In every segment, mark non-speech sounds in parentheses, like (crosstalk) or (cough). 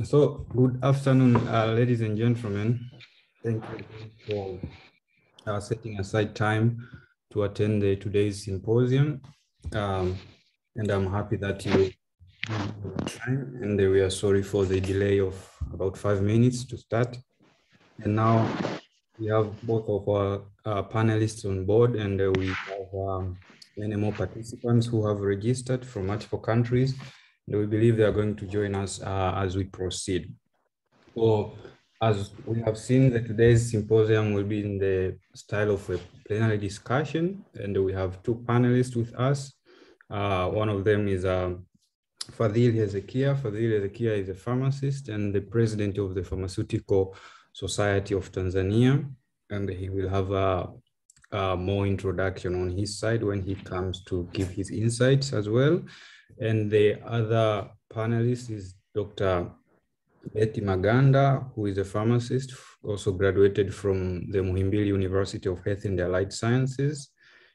So, good afternoon, uh, ladies and gentlemen. Thank you for uh, setting aside time to attend the, today's symposium. Um, and I'm happy that you time and we are sorry for the delay of about five minutes to start. And now we have both of our uh, panelists on board and uh, we have um, many more participants who have registered from multiple countries. And we believe they are going to join us uh, as we proceed. So as we have seen that today's symposium will be in the style of a plenary discussion and we have two panelists with us. Uh, one of them is um, Fadhil Hezekiah. Fadhil Hezekiah is a pharmacist and the president of the Pharmaceutical Society of Tanzania. And he will have a, a more introduction on his side when he comes to give his insights as well. And the other panelist is Dr. Betty Maganda, who is a pharmacist, also graduated from the Muhimbili University of Health and Allied Sciences.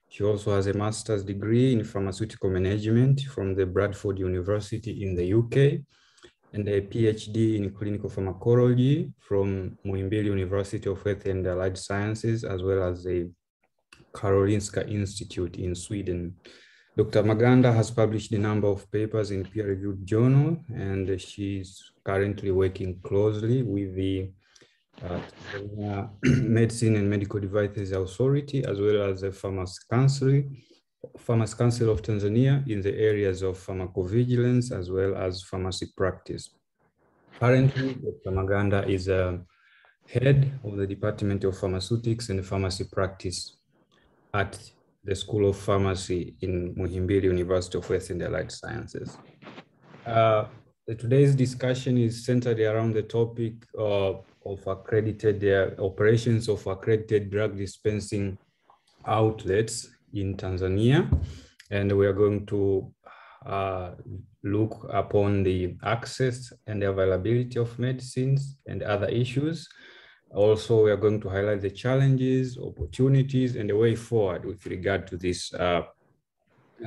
She also has a master's degree in pharmaceutical management from the Bradford University in the UK and a PhD in clinical pharmacology from Muhimbili University of Health and Allied Sciences, as well as the Karolinska Institute in Sweden. Dr. Maganda has published a number of papers in peer-reviewed journal, and she's currently working closely with the uh, (clears throat) Medicine and Medical Devices Authority, as well as the Pharmacy Council, Council of Tanzania in the areas of pharmacovigilance, as well as pharmacy practice. Currently, Dr. Maganda is a head of the Department of Pharmaceutics and Pharmacy Practice at the School of Pharmacy in Muhimbili University of and Allied Sciences. Uh, today's discussion is centered around the topic of, of accredited uh, operations of accredited drug dispensing outlets in Tanzania. And we are going to uh, look upon the access and availability of medicines and other issues. Also, we are going to highlight the challenges, opportunities, and the way forward with regard to this uh,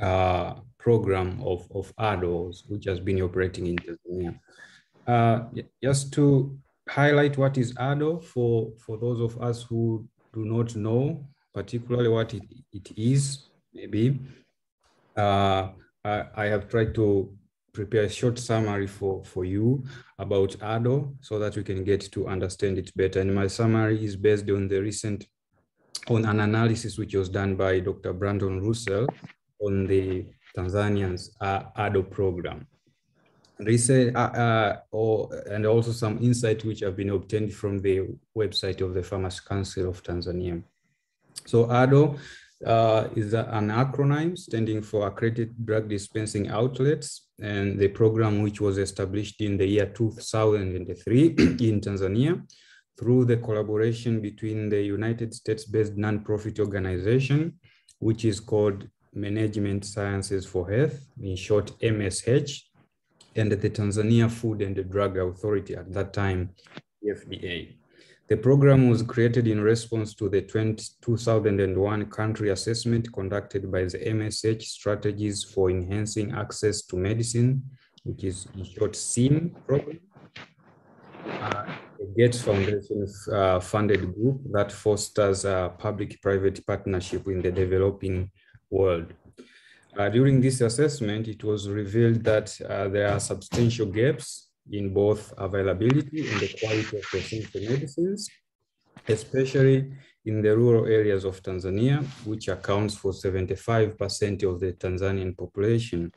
uh, program of, of ADDOs, which has been operating in Tanzania. Uh, just to highlight what is ADDO for, for those of us who do not know particularly what it, it is, maybe. Uh, I, I have tried to prepare a short summary for, for you about ADDO so that we can get to understand it better. And my summary is based on the recent, on an analysis which was done by Dr. Brandon Russell on the Tanzanians uh, ADDO program. Research, uh, uh, or, and also some insight which have been obtained from the website of the Pharmacy Council of Tanzania. So ADDO uh, is an acronym standing for Accredited Drug Dispensing Outlets, and the program which was established in the year 2003 (clears throat) in Tanzania through the collaboration between the United States-based nonprofit organization, which is called Management Sciences for Health, in short MSH, and the Tanzania Food and Drug Authority at that time, FDA. The program was created in response to the 20, 2001 country assessment conducted by the MSH Strategies for Enhancing Access to Medicine, which is in short SEAM program. Uh, Gates Foundation uh, funded group that fosters a public-private partnership in the developing world. Uh, during this assessment, it was revealed that uh, there are substantial gaps in both availability and the quality of essential medicines, especially in the rural areas of Tanzania, which accounts for 75% of the Tanzanian population.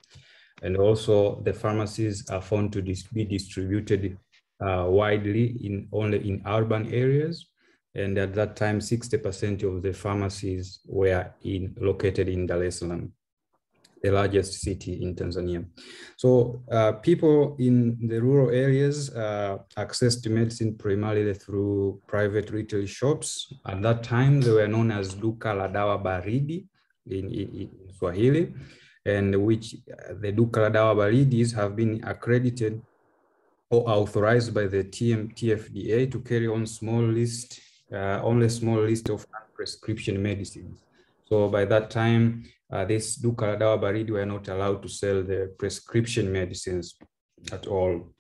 And also the pharmacies are found to be distributed uh, widely in only in urban areas. And at that time, 60% of the pharmacies were in, located in Dar es Salaam the largest city in Tanzania. So uh, people in the rural areas uh, accessed medicine primarily through private retail shops. At that time, they were known as Duka la Dawa Baridi in, in, in Swahili, and which uh, the Duka la Dawa Baridis have been accredited or authorized by the TM, TFDA to carry on small list, uh, only small list of prescription medicines. So by that time, uh, this Duka Dawa Baridi were not allowed to sell the prescription medicines at all.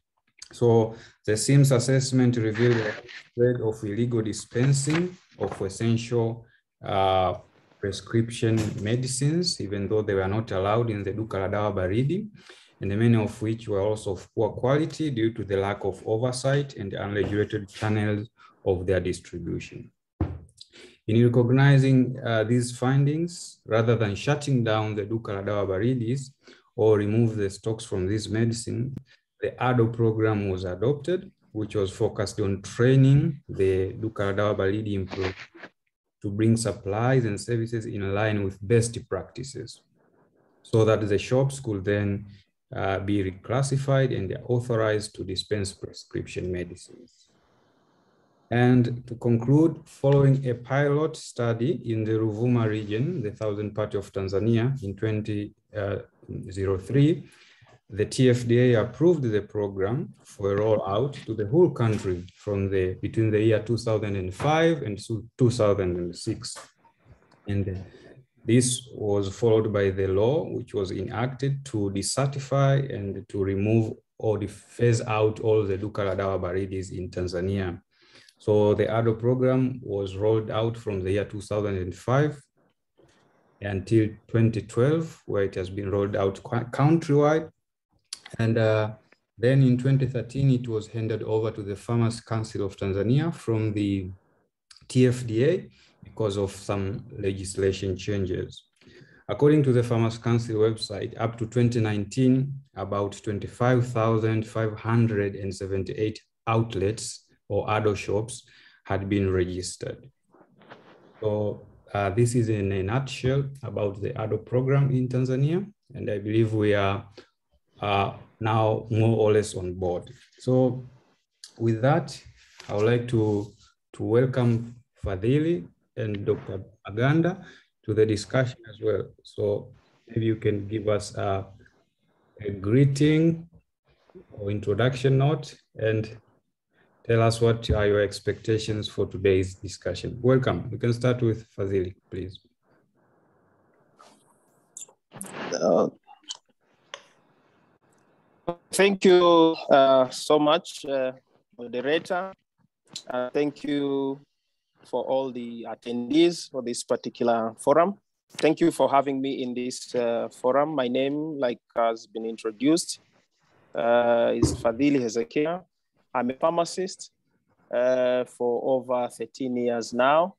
So the SIMS assessment revealed a spread of illegal dispensing of essential uh, prescription medicines, even though they were not allowed in the Duka Dawa Baridi, and many of which were also of poor quality due to the lack of oversight and unregulated channels of their distribution. In recognizing uh, these findings, rather than shutting down the Duka la Dawa Baridis or remove the stocks from this medicine, the ADDO program was adopted, which was focused on training the Duka la Dawa Baridi employees to bring supplies and services in line with best practices so that the shops could then uh, be reclassified and they're authorized to dispense prescription medicines. And to conclude, following a pilot study in the Ruvuma region, the Thousand Party of Tanzania in 2003, uh, the TFDA approved the program for a rollout to the whole country from the between the year 2005 and 2006. And this was followed by the law, which was enacted to decertify and to remove or phase out all the Duka Dawa Baridis in Tanzania. So the ADDO program was rolled out from the year 2005 until 2012, where it has been rolled out countrywide. And uh, then in 2013, it was handed over to the Pharmacy Council of Tanzania from the TFDA because of some legislation changes. According to the Pharmacy Council website, up to 2019, about 25,578 outlets or ADDO shops had been registered. So uh, this is in a nutshell about the ADDO program in Tanzania. And I believe we are uh, now more or less on board. So with that, I would like to, to welcome Fadhili and Dr. Maganda to the discussion as well. So maybe you can give us a, a greeting or introduction note and tell us what are your expectations for today's discussion. Welcome. We can start with Fadhili, please. Uh, thank you uh, so much, uh, moderator. Uh, thank you for all the attendees for this particular forum. Thank you for having me in this uh, forum. My name, like has been introduced, uh, is Fadhili Hezekiah. I'm a pharmacist uh, for over 13 years now.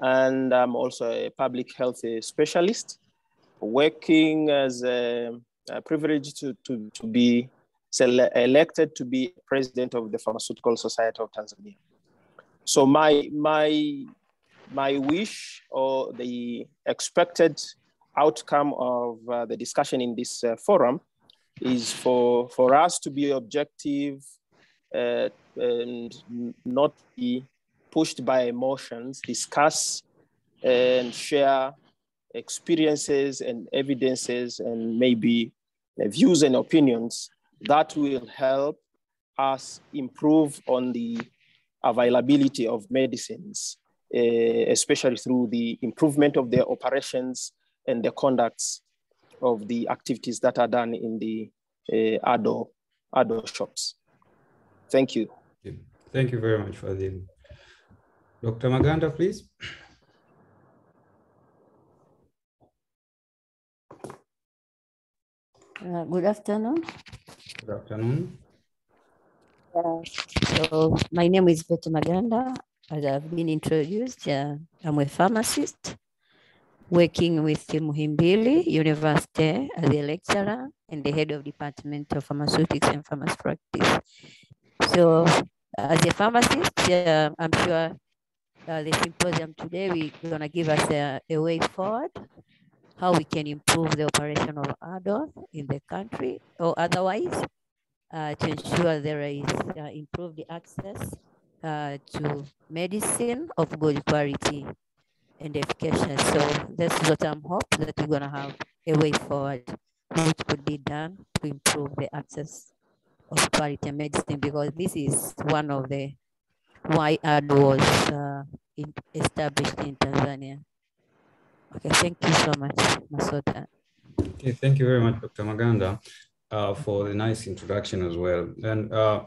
And I'm also a public health specialist working as a, a privilege to, to, to be elected to be president of the Pharmaceutical Society of Tanzania. So my, my, my wish or the expected outcome of uh, the discussion in this uh, forum is for, for us to be objective uh, and not be pushed by emotions, discuss and share experiences and evidences and maybe views and opinions that will help us improve on the availability of medicines, uh, especially through the improvement of their operations and the conducts of the activities that are done in the uh, ADDO, ADDO shops. Thank you. Thank you very much, Fadhili. Dr. Maganda, please. Uh, good afternoon. Good afternoon. Uh, so my name is Betty Maganda. As I've been introduced, uh, I'm a pharmacist working with Muhimbili University as a lecturer and the head of Department of Pharmaceutics and Pharmacy Practice. So as a pharmacist, uh, I'm sure uh, the symposium today we're gonna give us a, a, way forward, how we can improve the operation of ADO in the country or otherwise uh, to ensure there is uh, improved access uh, to medicine of good quality and efficacious. So that's what I'm hoping that we're gonna have a way forward which could be done to improve the access quality medicine because this is one of the why AD was uh, in, established in Tanzania. Okay, thank you so much, Masota. Okay, thank you very much, Dr. Maganda. uh, for the nice introduction as well. And uh,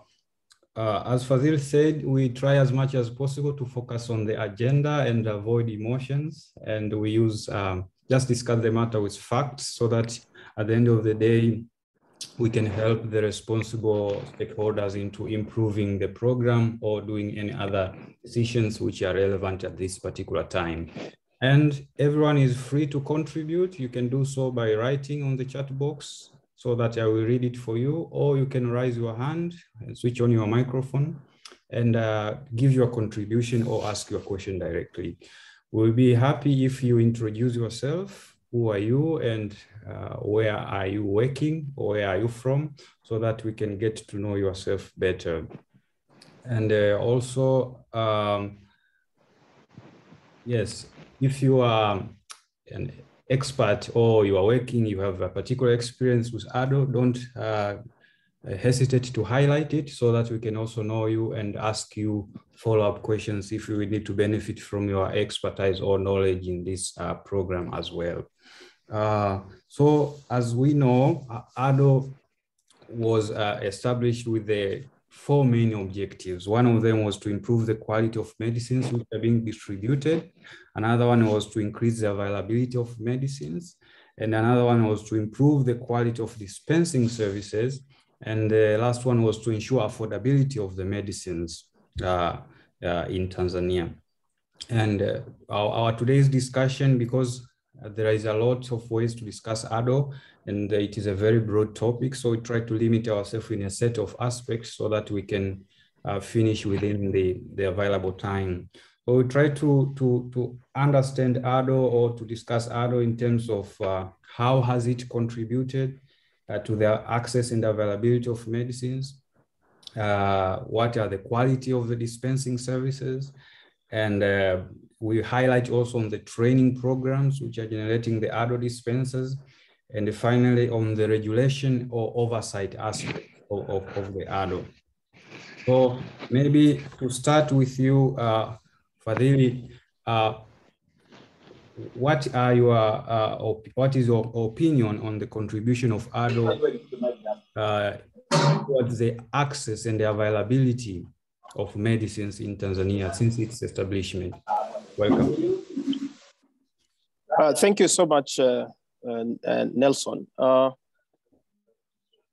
uh, as Fazil said, we try as much as possible to focus on the agenda and avoid emotions. And we use um, just discuss the matter with facts so that at the end of the day, we can help the responsible stakeholders into improving the program or doing any other decisions which are relevant at this particular time. And everyone is free to contribute. You can do so by writing on the chat box so that I will read it for you, or you can raise your hand and switch on your microphone and uh, give your contribution or ask your question directly. We'll be happy if you introduce yourself, who are you and uh, where are you working or where are you from so that we can get to know yourself better. And uh, also, um, yes, if you are an expert or you are working, you have a particular experience with ADDO, don't uh, hesitate to highlight it so that we can also know you and ask you follow-up questions if we need to benefit from your expertise or knowledge in this uh, program as well. Uh, so as we know, ADDO was uh, established with the four main objectives. One of them was to improve the quality of medicines which are being distributed. Another one was to increase the availability of medicines. And another one was to improve the quality of dispensing services. And the last one was to ensure affordability of the medicines uh, uh, in Tanzania. And uh, our, our, today's discussion, because there is a lot of ways to discuss ADDO, and it is a very broad topic. So we try to limit ourselves in a set of aspects so that we can uh, finish within the, the available time. So we try to, to, to understand ADDO or to discuss ADDO in terms of uh, how has it contributed uh, to the access and availability of medicines, uh, what are the quality of the dispensing services, and uh, we highlight also on the training programs which are generating the ADDO dispensers, and finally on the regulation or oversight aspect of, of, of the ADDO. So maybe to start with you, uh, Fadhili, uh, what are your uh, what is your opinion on the contribution of ADDO uh, towards the access and the availability of medicines in Tanzania since its establishment? Welcome. Uh, thank you so much, uh, uh, Nelson. Uh,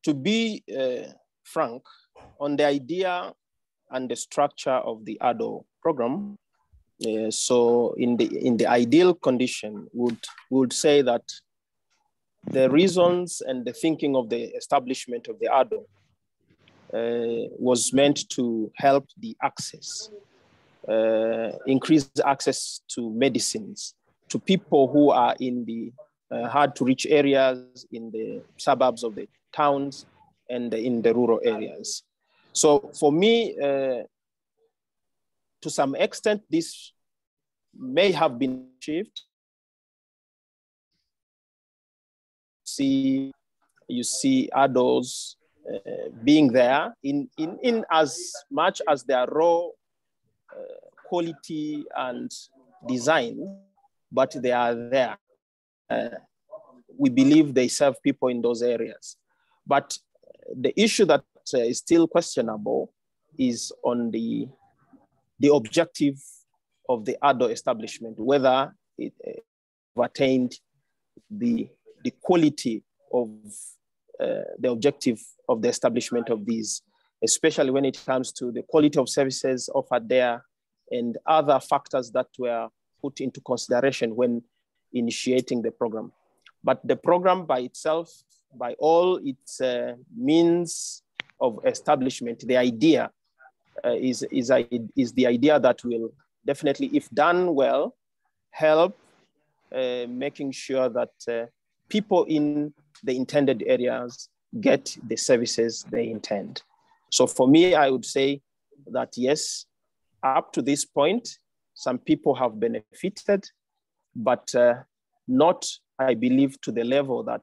to be uh, frank, on the idea and the structure of the ADDO program, uh, so in the in the ideal condition, would would say that the reasons and the thinking of the establishment of the ADDO uh, was meant to help the access, uh, increase access to medicines to people who are in the uh, hard to reach areas, in the suburbs of the towns, and in the rural areas. So for me, uh, to some extent, this may have been achieved. See, you see ADDOs uh, being there in, in, in as much as their uh, quality and design, but they are there. Uh, we believe they serve people in those areas. But the issue that uh, is still questionable is on the, the objective of the ADDO establishment, whether it uh, attained the, the quality of uh, the objective of the establishment of these, especially when it comes to the quality of services offered there and other factors that were put into consideration when initiating the program. But the program by itself, by all its uh, means of establishment, the idea uh, is, is, is the idea that will definitely, if done well, help uh, making sure that uh, people in the intended areas get the services they intend. So for me, I would say that yes, up to this point, some people have benefited, but uh, not, I believe, to the level that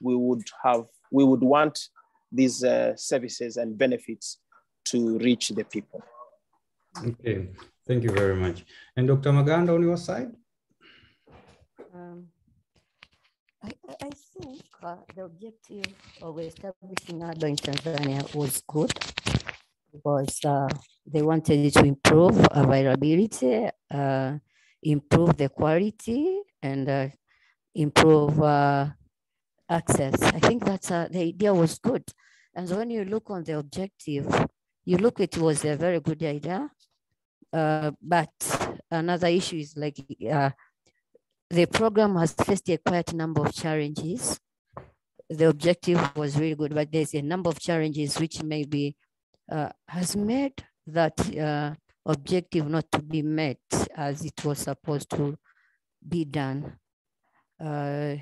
we would have, we would want these uh, services and benefits to reach the people. Okay, thank you very much. And Dr. Maganda on your side? Um, I, I think uh, the objective of establishing ADDO in Tanzania was good because uh, they wanted to improve availability, uh, improve the quality, and uh, improve uh, access. I think that's uh, the idea was good. And when you look on the objective, you look it was a very good idea. But another issue is like the program has faced a quite number of challenges. The objective was really good, but there's a number of challenges which maybe uh, has made that uh, objective not to be met as it was supposed to be done. Uh,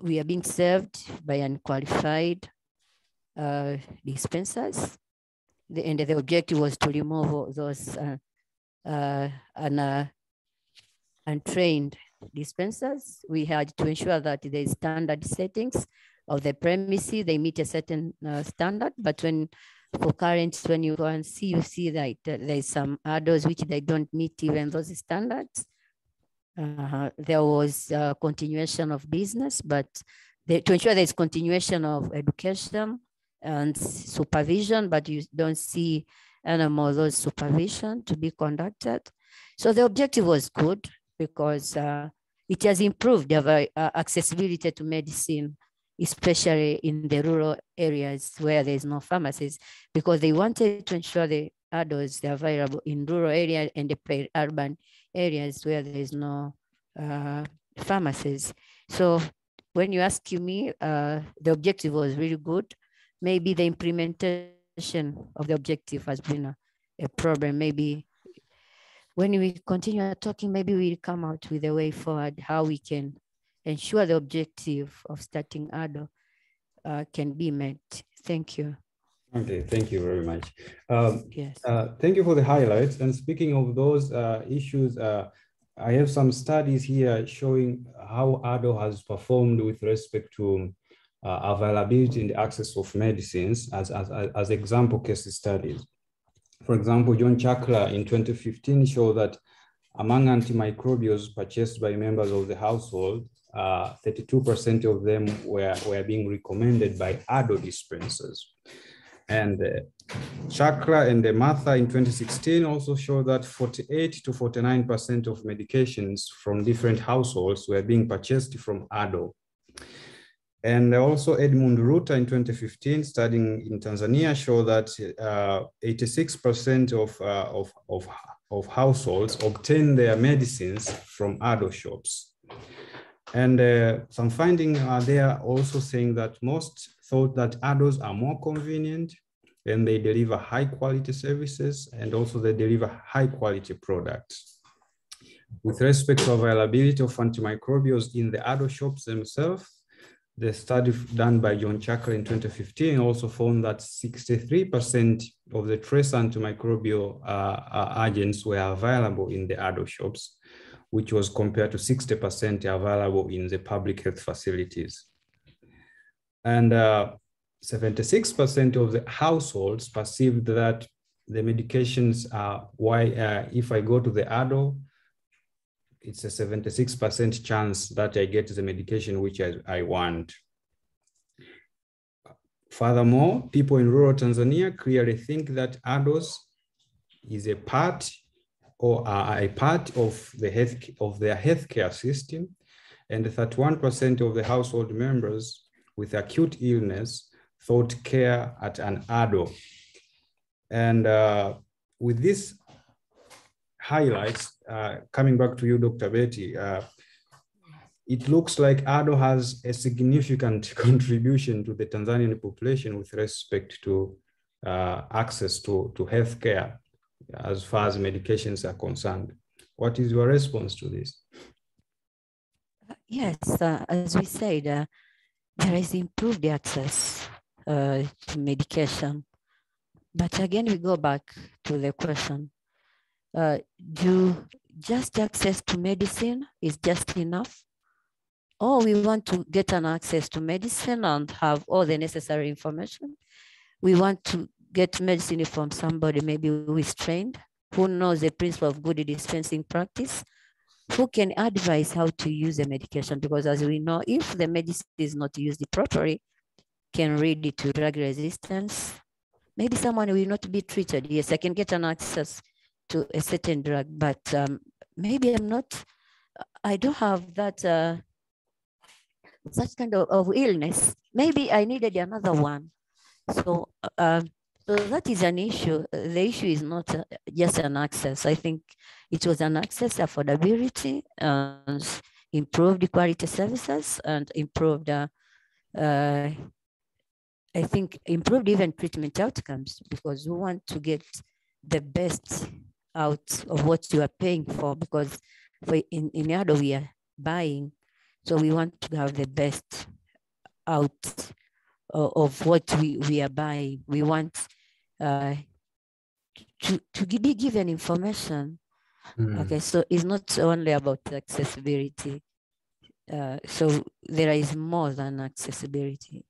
we are being served by unqualified uh, dispensers. The, and the objective was to remove those uh, uh, un, uh, untrained dispensers. We had to ensure that the standard settings of the premises, they meet a certain uh, standard, but when for current, when you go and see, you see that uh, there's some others which they don't meet even those standards. Uh, there was a continuation of business, but to ensure there's continuation of education and supervision, but you don't see any more those supervision to be conducted. So the objective was good because uh, it has improved our uh, accessibility to medicine, especially in the rural areas where there's no pharmacies, because they wanted to ensure the ADDOs are available in rural areas and the urban areas where there's no uh, pharmacies. So when you ask me, uh, the objective was really good. Maybe the implementation of the objective has been a, a problem. Maybe when we continue talking, maybe we'll come out with a way forward, how we can ensure the objective of starting ADDO uh, can be met. Thank you. Okay, thank you very much. Um, Yes. uh, thank you for the highlights. And speaking of those uh, issues, uh, I have some studies here showing how ADDO has performed with respect to uh, availability and access of medicines as, as, as example case studies. For example, John Chalker in 2015 showed that among antimicrobials purchased by members of the household, 32% of them were, were being recommended by ADDO dispensers. And uh, Chalker and the Martha in 2016 also showed that 48 to 49% of medications from different households were being purchased from ADDO. And also Edmund Rutta in 2015, studying in Tanzania, showed that 86% uh, of, uh, of, of, of households obtain their medicines from ADDO shops. And uh, some finding are there also saying that most thought that ADDOs are more convenient and they deliver high quality services and also they deliver high quality products. With respect to availability of antimicrobials in the ADDO shops themselves, the study done by John Chalker in 2015 also found that 63% of the trace antimicrobial uh, agents were available in the ADDO shops, which was compared to 60% available in the public health facilities. And 76% uh, of the households perceived that the medications are why, uh, if I go to the ADDO, it's a 76% chance that I get the medication which I, I want. Furthermore, people in rural Tanzania clearly think that ADDOs is a part or are a part of the health of their healthcare system, and 31% of the household members with acute illness thought care at an ADDO. And uh, with this highlights, uh, coming back to you, Dr. Betty, uh, it looks like ADDO has a significant (laughs) contribution to the Tanzanian population with respect to uh, access to, to healthcare as far as medications are concerned. What is your response to this? Yes, uh, as we said, uh, there is improved access uh, to medication. But again, we go back to the question, uh, do just access to medicine is just enough? Or we want to get an access to medicine and have all the necessary information. We want to get medicine from somebody maybe who is trained, who knows the principle of good dispensing practice, who can advise how to use the medication because as we know, if the medicine is not used properly, can lead to drug resistance. Maybe someone will not be treated. Yes, I can get an access to a certain drug, but um, maybe I'm not, I don't have that, uh, such kind of, of illness. Maybe I needed another one. So, uh, so that is an issue. The issue is not uh, just an access. I think it was an access, affordability, and improved quality services and improved, uh, uh, I think, improved even treatment outcomes because we want to get the best out of what you are paying for because for in, in Yado we are buying. So we want to have the best out of what we, we are buying. We want uh, to, to be given information. Mm. Okay, so it's not only about accessibility. Uh, so there is more than accessibility.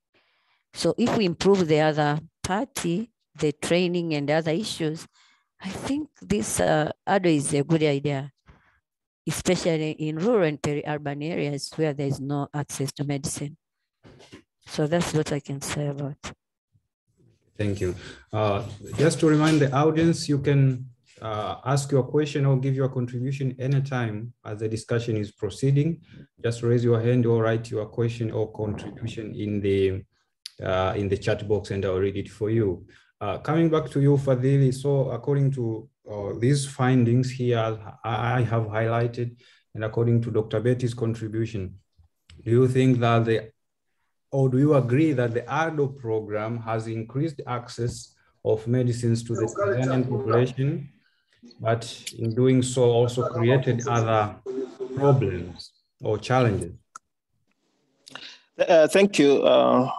So if we improve the other party, the training and other issues, I think this uh, ADDO is a good idea, especially in rural and peri-urban areas where there is no access to medicine. So that's what I can say about. Thank you. Uh, just to remind the audience, you can uh, ask your question or give your contribution anytime as the discussion is proceeding. Just raise your hand or write your question or contribution in the uh, in the chat box and I'll read it for you. Uh, coming back to you, Fadhili, so according to uh, these findings here, I have highlighted, and according to Dr. Betty's contribution, do you think that the, or do you agree that the ADDO program has increased access of medicines to the Tanzanian population, but in doing so also created other problems or challenges? Uh, thank you. Uh,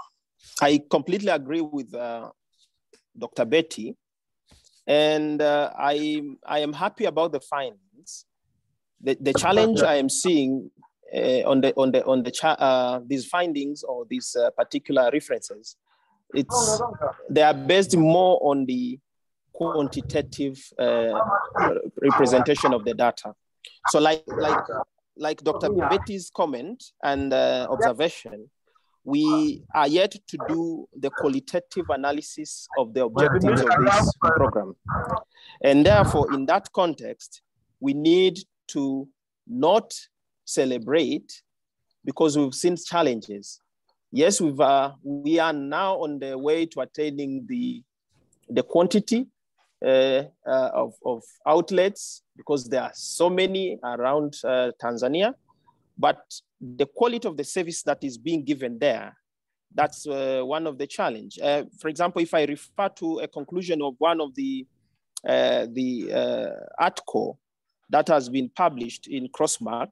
I completely agree with uh, Dr. Betty, and uh, I, I am happy about the findings. The, the challenge I am seeing uh, on the on the on the cha- uh, these findings or these uh, particular references, it's they are based more on the quantitative uh, representation of the data. So, like like like Dr. Betty's comment and uh, observation, we are yet to do the qualitative analysis of the objectives of this program. And therefore, in that context, we need to not celebrate because we've seen challenges. Yes, we've, uh, we are now on the way to attaining the, the quantity uh, uh, of, of outlets because there are so many around uh, Tanzania. But the quality of the service that is being given there, that's uh, one of the challenge. Uh, for example, if I refer to a conclusion of one of the uh, the uh, article that has been published in Crossmark,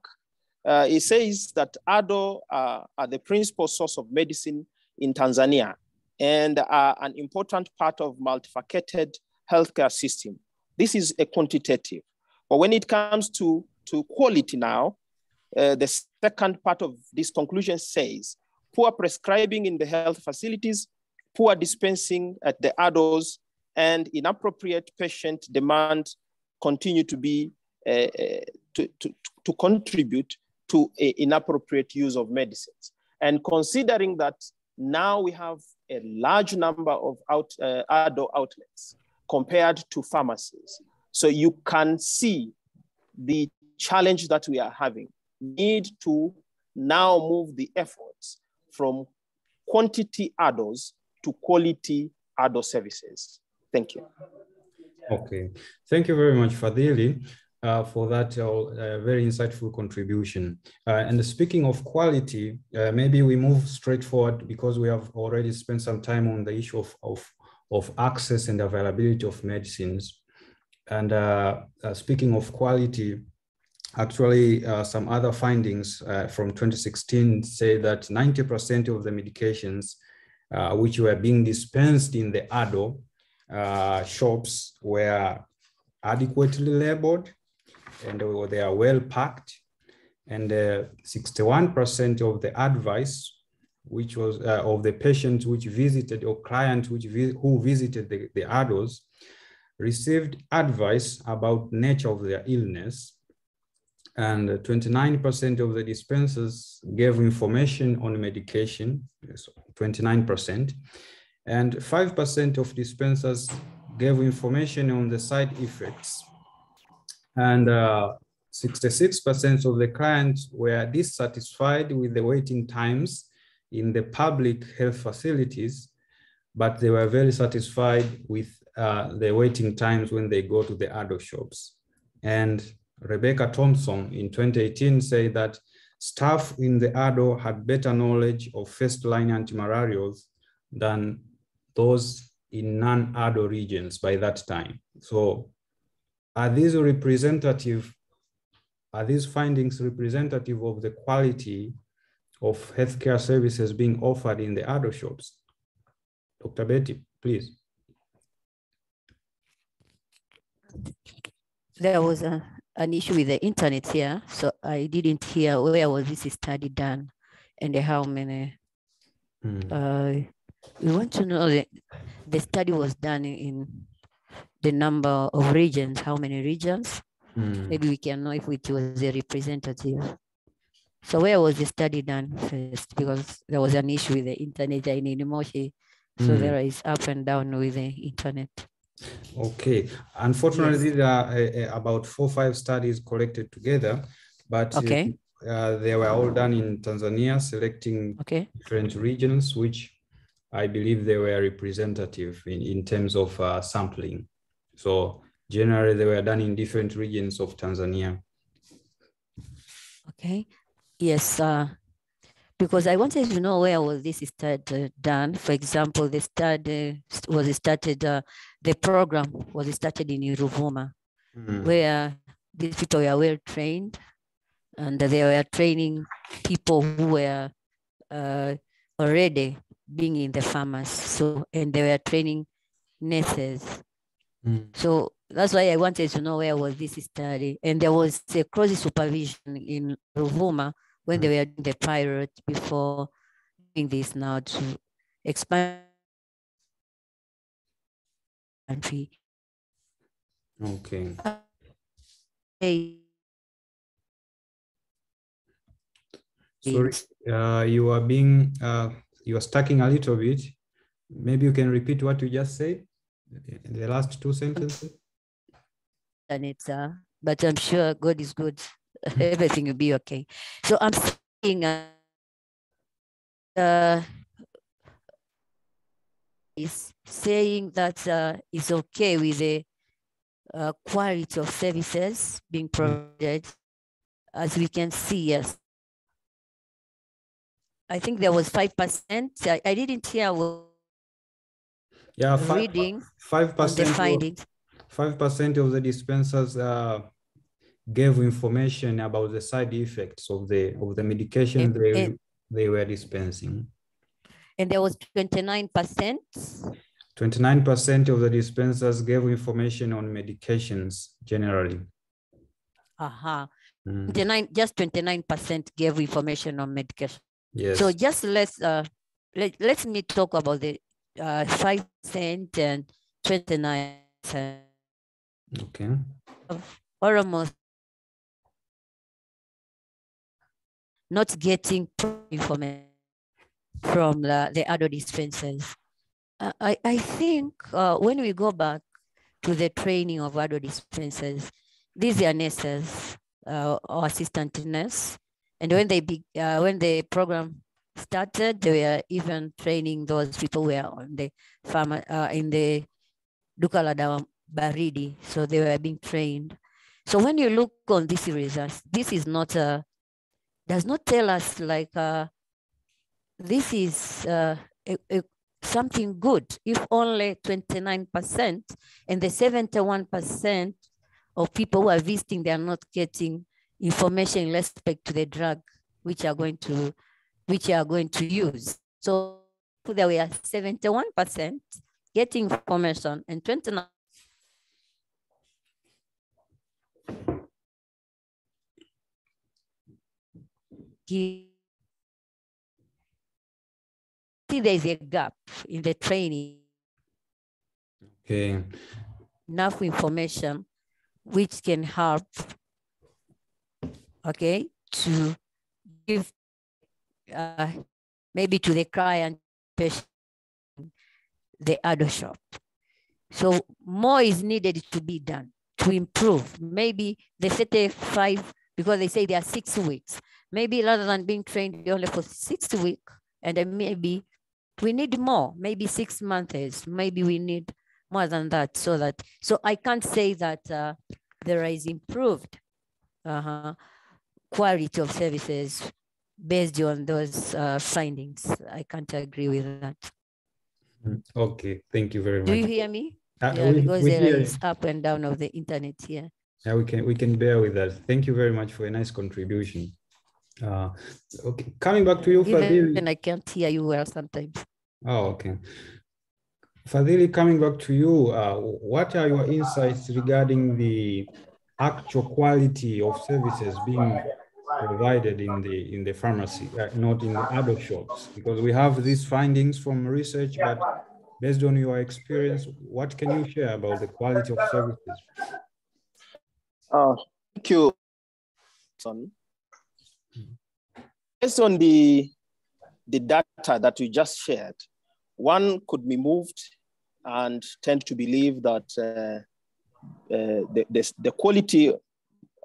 uh, it says that ADDO are the principal source of medicine in Tanzania and are an important part of multifaceted healthcare system. This is a quantitative. But when it comes to, to quality now, uh, the second part of this conclusion says poor prescribing in the health facilities, poor dispensing at the ADDOs, and inappropriate patient demand continue to be uh, uh to, to, to contribute to inappropriate use of medicines. And considering that now we have a large number of out, uh, ADDO outlets compared to pharmacies, so you can see the challenge that we are having need to now move the efforts from quantity ADDOs to quality ADDO services. Thank you. Okay, thank you very much, Fadhili, uh, for that uh, very insightful contribution. Uh, and speaking of quality, uh, maybe we move straight forward because we have already spent some time on the issue of, of, of access and availability of medicines. And uh, uh, speaking of quality, Actually, uh, some other findings uh, from 2016 say that 90% of the medications uh, which were being dispensed in the ADDO uh, shops were adequately labeled and they are well packed. And 61% uh, of the advice which was uh, of the patients which visited or clients which vi who visited the, the ADDOs received advice about nature of their illness and 29% of the dispensers gave information on medication, so 29%, and 5% of dispensers gave information on the side effects. And 66% uh, of the clients were dissatisfied with the waiting times in the public health facilities, but they were very satisfied with uh, the waiting times when they go to the ADDO shops. And Rebecca Thompson in 2018 said that staff in the ADDO had better knowledge of first-line antimalarials than those in non-ADDO regions by that time. So are these representative, are these findings representative of the quality of healthcare services being offered in the ADDO shops? Dr. Betty, please. There was a, an issue with the internet here, so I didn't hear where was this study done and how many. Mm. Uh, we want to know that the study was done in the number of regions, how many regions. Mm. Maybe we can know if it was a representative. So where was the study done first? Because there was an issue with the internet in Inimoshi. So mm. there is up and down with the internet. Okay. Unfortunately, yes. there are uh, about four five studies collected together, but okay. Uh, they were all done in Tanzania, selecting okay. different regions, which I believe they were representative in, in terms of uh, sampling. So generally, they were done in different regions of Tanzania. Okay. Yes. Uh, because I wanted to know where was this study done. For example, the study was started, uh, the program was started in Ruvuma, mm. where these people were well trained and they were training people who were uh, already being in the farmers. So, and they were training nurses. Mm. So that's why I wanted to know where was this study. And there was a close supervision in Ruvuma when they were doing the pilot before doing this now to expand country. Okay. Sorry, uh, you are being, uh, you are stacking a little bit. Maybe you can repeat what you just said, in the last two sentences. And it's, uh, but I'm sure God is good. (laughs) everything will be okay. So I'm saying uh, uh, is saying that uh, it's okay with the uh, quality of services being provided. As we can see, yes. I think there was 5%. I, I didn't hear yeah, five, reading 5% the findings. 5% of the dispensers uh, gave information about the side effects of the of the medication and, they, and, they were dispensing. And there was 29%? 29% of the dispensers gave information on medications generally. Aha. Uh-huh. Mm. 29, just 29% gave information on medication. Yes. So just let's uh, let, let me talk about the uh, 5 cent and 29 cent. Okay. Almost not getting information from the, the other dispensers. Uh, I, I think uh, when we go back to the training of other dispensers, these are nurses uh, or assistant nurse. And when they be, uh, when the program started, they were even training those people who were on the farm uh, in the Dukalada Baridi. So they were being trained. So when you look on these results, this is not a does not tell us like this is uh, a, a, something good if only 29% and the 71% of people who are visiting, they are not getting information in respect to the drug which are going to which are going to use. So there were 71% getting information and 29 see there's a gap in the training. Okay. Enough information which can help okay, to give uh, maybe to the client patient the other shop. So more is needed to be done to improve. Maybe the set five because they say they are six weeks. Maybe rather than being trained only for six weeks, and then maybe we need more, maybe six months, maybe we need more than that so that, so I can't say that uh, there is improved uh-huh, quality of services based on those uh, findings. I can't agree with that. Okay, thank you very much. Do you hear me? Uh, Yeah, we- because we there is up and down of the internet here. Yeah, we can we can bear with that. Thank you very much for a nice contribution. Uh, okay, coming back to you, Fadhili. And I can't hear you well sometimes. Oh, okay. Fadhili, coming back to you, uh, what are your insights regarding the actual quality of services being provided in the in the pharmacy, uh, not in the ADDO shops? Because we have these findings from research, but based on your experience, what can you share about the quality of services? Uh, thank you. Based on the, the data that we just shared, one could be moved and tend to believe that uh, uh, the, the, the quality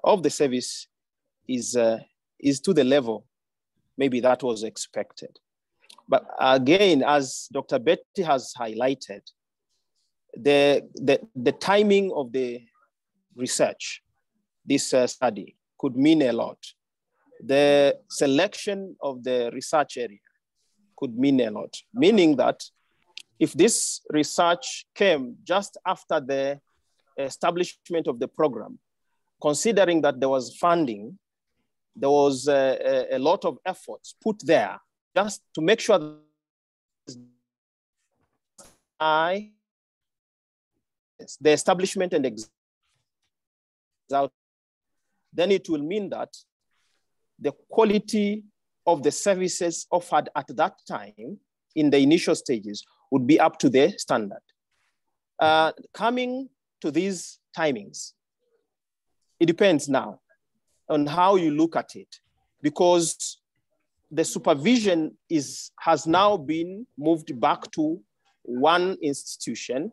of the service is, uh, is to the level maybe that was expected. But again, as Dr. Betty has highlighted, the, the, the timing of the research this uh, study could mean a lot. The selection of the research area could mean a lot, meaning that if this research came just after the establishment of the program, considering that there was funding, there was a, a, a lot of efforts put there just to make sure that I, the establishment and out then it will mean that the quality of the services offered at that time in the initial stages would be up to the standard. Uh, coming to these timings, it depends now on how you look at it, because the supervision is, has now been moved back to one institution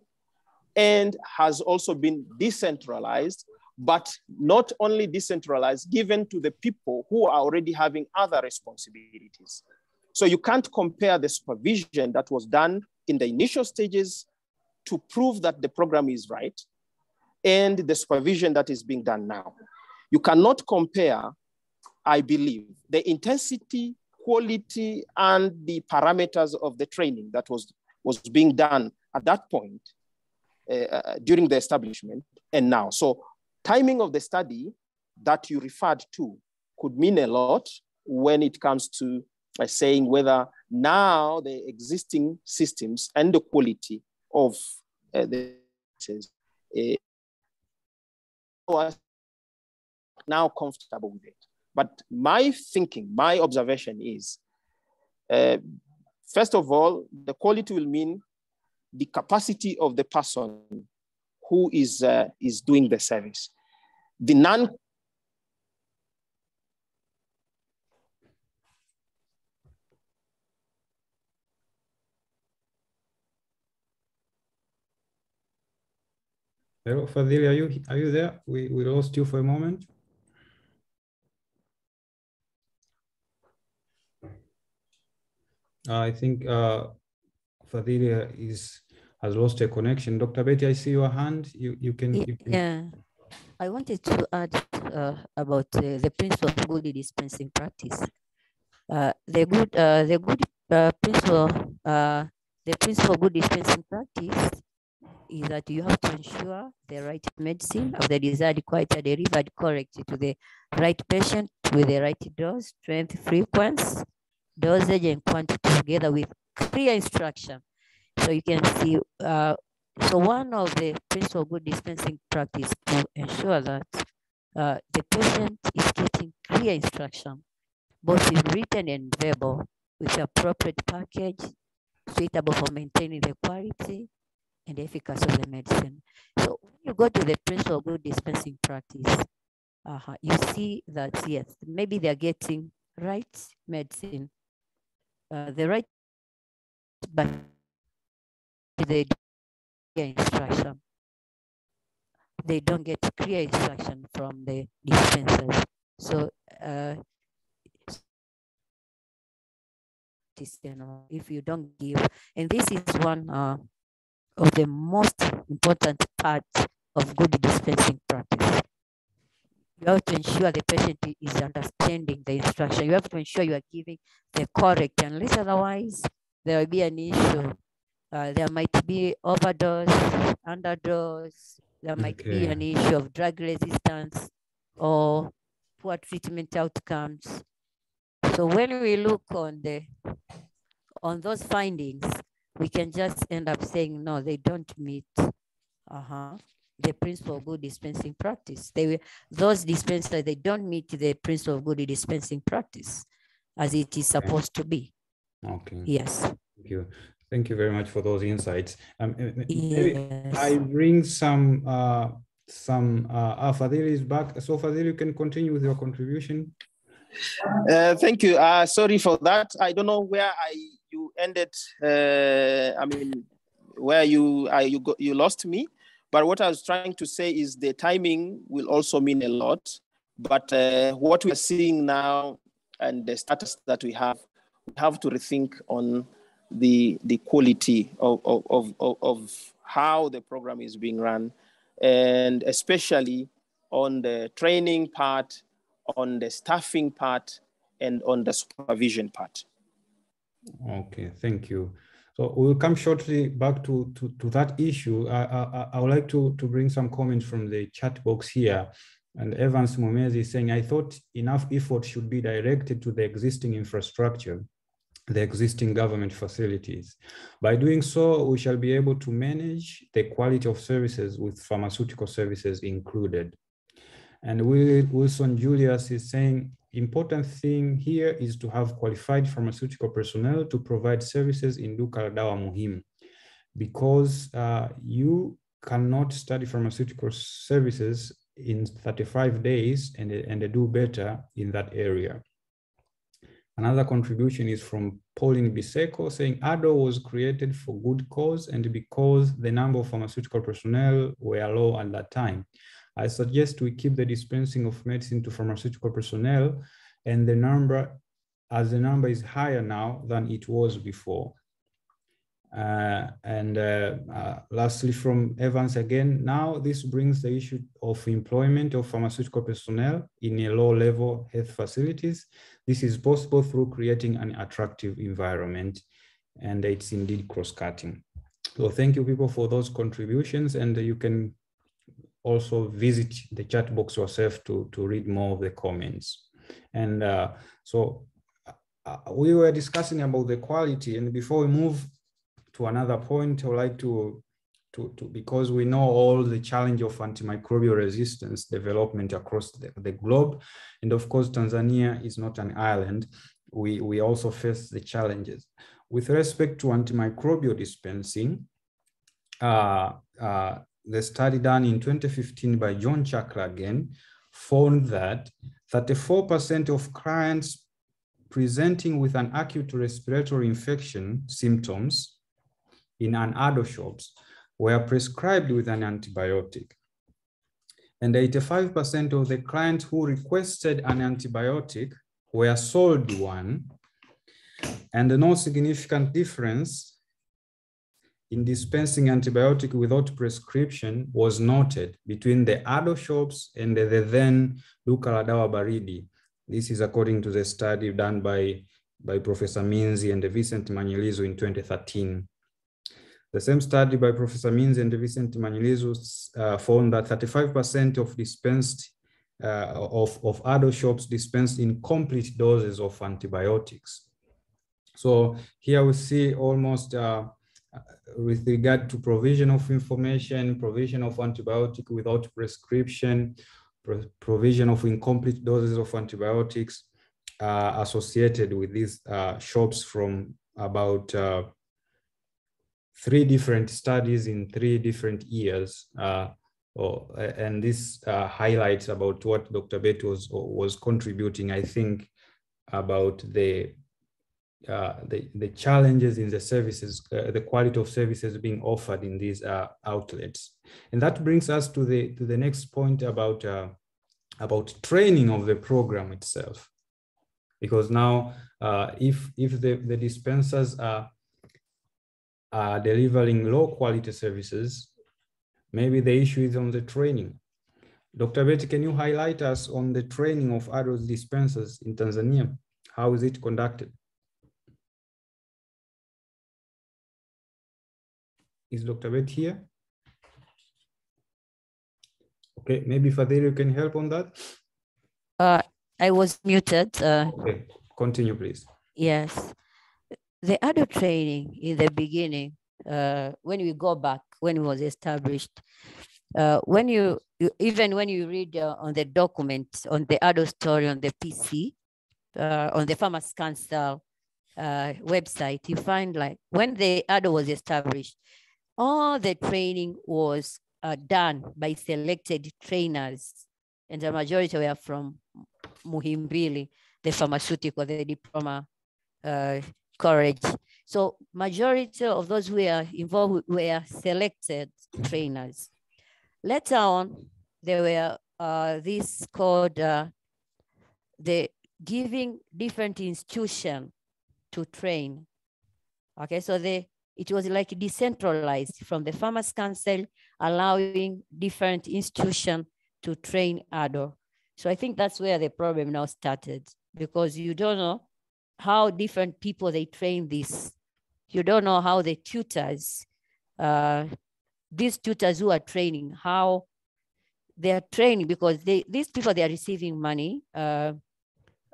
and has also been decentralized but not only decentralized, given to the people who are already having other responsibilities. So you can't compare the supervision that was done in the initial stages to prove that the program is right and the supervision that is being done now. You cannot compare, I believe, the intensity, quality, and the parameters of the training that was, was being done at that point uh, during the establishment and now. So timing of the study that you referred to could mean a lot when it comes to uh, saying whether now the existing systems and the quality of uh, the uh, now comfortable with it. But my thinking, my observation is, uh, first of all, the quality will mean the capacity of the person who is, uh, is doing the service. The non Hello, Fadili, are you are you there? We we lost you for a moment. I think uh, is has lost a connection. Dr. Betty, I see your hand. You you can. You can... Yeah, I wanted to add uh, about uh, the principle of good dispensing practice. Uh, the good uh, the good uh, principle uh, the principle of good dispensing practice is that you have to ensure the right medicine of the desired quality delivered correctly to the right patient with the right dose, strength, frequency, dosage, and quantity together with clear instruction. So you can see, uh, so one of the principle of good dispensing practice to ensure that uh, the patient is getting clear instruction, both in written and verbal, with appropriate package suitable for maintaining the quality and efficacy of the medicine. So when you go to the principle of good dispensing practice, uh-huh, you see that yes, maybe they're getting right medicine, uh, the right, but they get instruction. They don't get clear instruction from the dispensers. So uh, if you don't give, and this is one uh, of the most important parts of good dispensing practice. You have to ensure the patient is understanding the instruction. You have to ensure you are giving the correct, unless otherwise there will be an issue. Uh, there might be overdose, underdose, there might okay. be an issue of drug resistance or poor treatment outcomes. So when we look on the on those findings, we can just end up saying no, they don't meet uh-huh, the principle of good dispensing practice. They those dispensers they don't meet the principle of good dispensing practice as it is supposed to be. Okay. Yes. Thank you. Thank you very much for those insights. Um, yes. I bring some uh, some uh, ah, Fadhili is back. So Fadhili, you can continue with your contribution. Uh, thank you. Uh, sorry for that. I don't know where I you ended. Uh, I mean, where you uh, you go, you lost me. But what I was trying to say is the timing will also mean a lot. But uh, what we are seeing now and the status that we have, we have to rethink on the the quality of of, of, of how the program is being run and especially on the training part, on the staffing part, and on the supervision part. Okay, thank you. So we'll come shortly back to, to, to that issue. I, I, I would like to, to bring some comments from the chat box here. And Evans Mumezi is saying, I thought enough effort should be directed to the existing infrastructure the existing government facilities. By doing so, we shall be able to manage the quality of services with pharmaceutical services included. And Wilson Julius is saying, important thing here is to have qualified pharmaceutical personnel to provide services in Duka Dawa Muhimu because uh, you cannot study pharmaceutical services in 35 days and, and do better in that area. Another contribution is from Pauline Biseko saying ADDO was created for good cause and because the number of pharmaceutical personnel were low at that time. I suggest we keep the dispensing of medicine to pharmaceutical personnel and the number as the number is higher now than it was before. Uh, and uh, uh, lastly, from Evans again, now this brings the issue of employment of pharmaceutical personnel in a low-level health facilities. This is possible through creating an attractive environment, and it's indeed cross-cutting. So thank you people for those contributions, and you can also visit the chat box yourself to, to read more of the comments. And uh, so uh, we were discussing about the quality, and before we move to another point, I would like to, to, to, because we know all the challenge of antimicrobial resistance development across the, the globe. And of course, Tanzania is not an island. We, we also face the challenges. With respect to antimicrobial dispensing, uh, uh, the study done in 2015 by John Chalker again found that 34% of clients presenting with an acute respiratory infection symptoms in an ADDO shops were prescribed with an antibiotic. And 85% of the clients who requested an antibiotic were sold one, and no significant difference in dispensing antibiotic without prescription was noted between the ADDO shops and the, the then Duka la Baridi. This is according to the study done by, by Professor Minzi and Vincent Manyelizo in 2013. The same study by Professor Minzi and Vincent Manyelizo uh, found that 35% of dispensed uh, of, of ADDO shops dispensed incomplete doses of antibiotics. So here we see almost uh, with regard to provision of information, provision of antibiotic without prescription, pro provision of incomplete doses of antibiotics uh, associated with these uh, shops from about uh, three different studies in three different years uh, or, and this uh, highlights about what Dr. Betty was, was contributing, I think, about the uh, the, the challenges in the services, uh, the quality of services being offered in these uh, outlets. And that brings us to the, to the next point about, uh, about training of the program itself. Because now, uh, if, if the, the dispensers are, are delivering low quality services, maybe the issue is on the training. Dr. Betty, can you highlight us on the training of ADDO dispensers in Tanzania? How is it conducted? Is Dr. Bet here? Okay, maybe Fadhili, you can help on that? Uh, I was muted. Uh, okay, continue, please. Yes. The ADDO training in the beginning, uh, when we go back, when it was established, uh, when you, you, even when you read uh, on the document, on the ADDO story on the PC, uh, on the Pharmacy Council uh, website, you find like when the ADDO was established, all the training was uh, done by selected trainers, and the majority were from Muhimbili, the pharmaceutical, the diploma uh, So majority of those who were involved were selected trainers. Later on, there were uh, this called uh, the giving different institution to train. Okay, so they it was like decentralized from the Pharmacy Council, allowing different institutions to train ADDO. So I think that's where the problem now started because you don't know how different people they train this. You don't know how the tutors, uh, these tutors who are training, how they are training because they, these people, they are receiving money uh,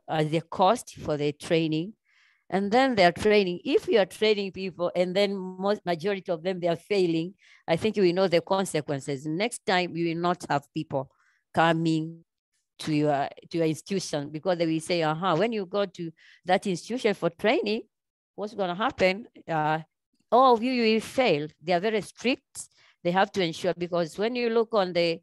as the cost for their training and then they're training. If you are training people and then most majority of them they are failing, I think we know the consequences. Next time you will not have people coming to your to your institution because they will say, "Aha, when you go to that institution for training, what's going to happen? Uh, all of you, you will fail. They are very strict. They have to ensure because when you look on the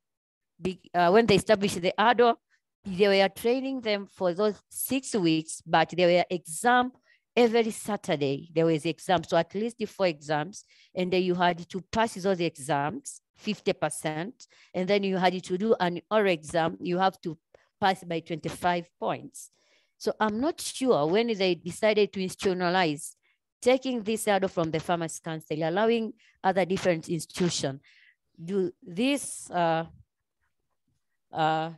big uh, when they establish the ADDO, they were training them for those six weeks, but they were exam every Saturday there was exam. So at least four exams. And then you had to pass those exams, 50%. And then you had to do an oral exam. You have to pass by 25 points. So I'm not sure when they decided to institutionalize, taking this out from the Pharmacy Council, allowing other different institutions, do this, uh, uh,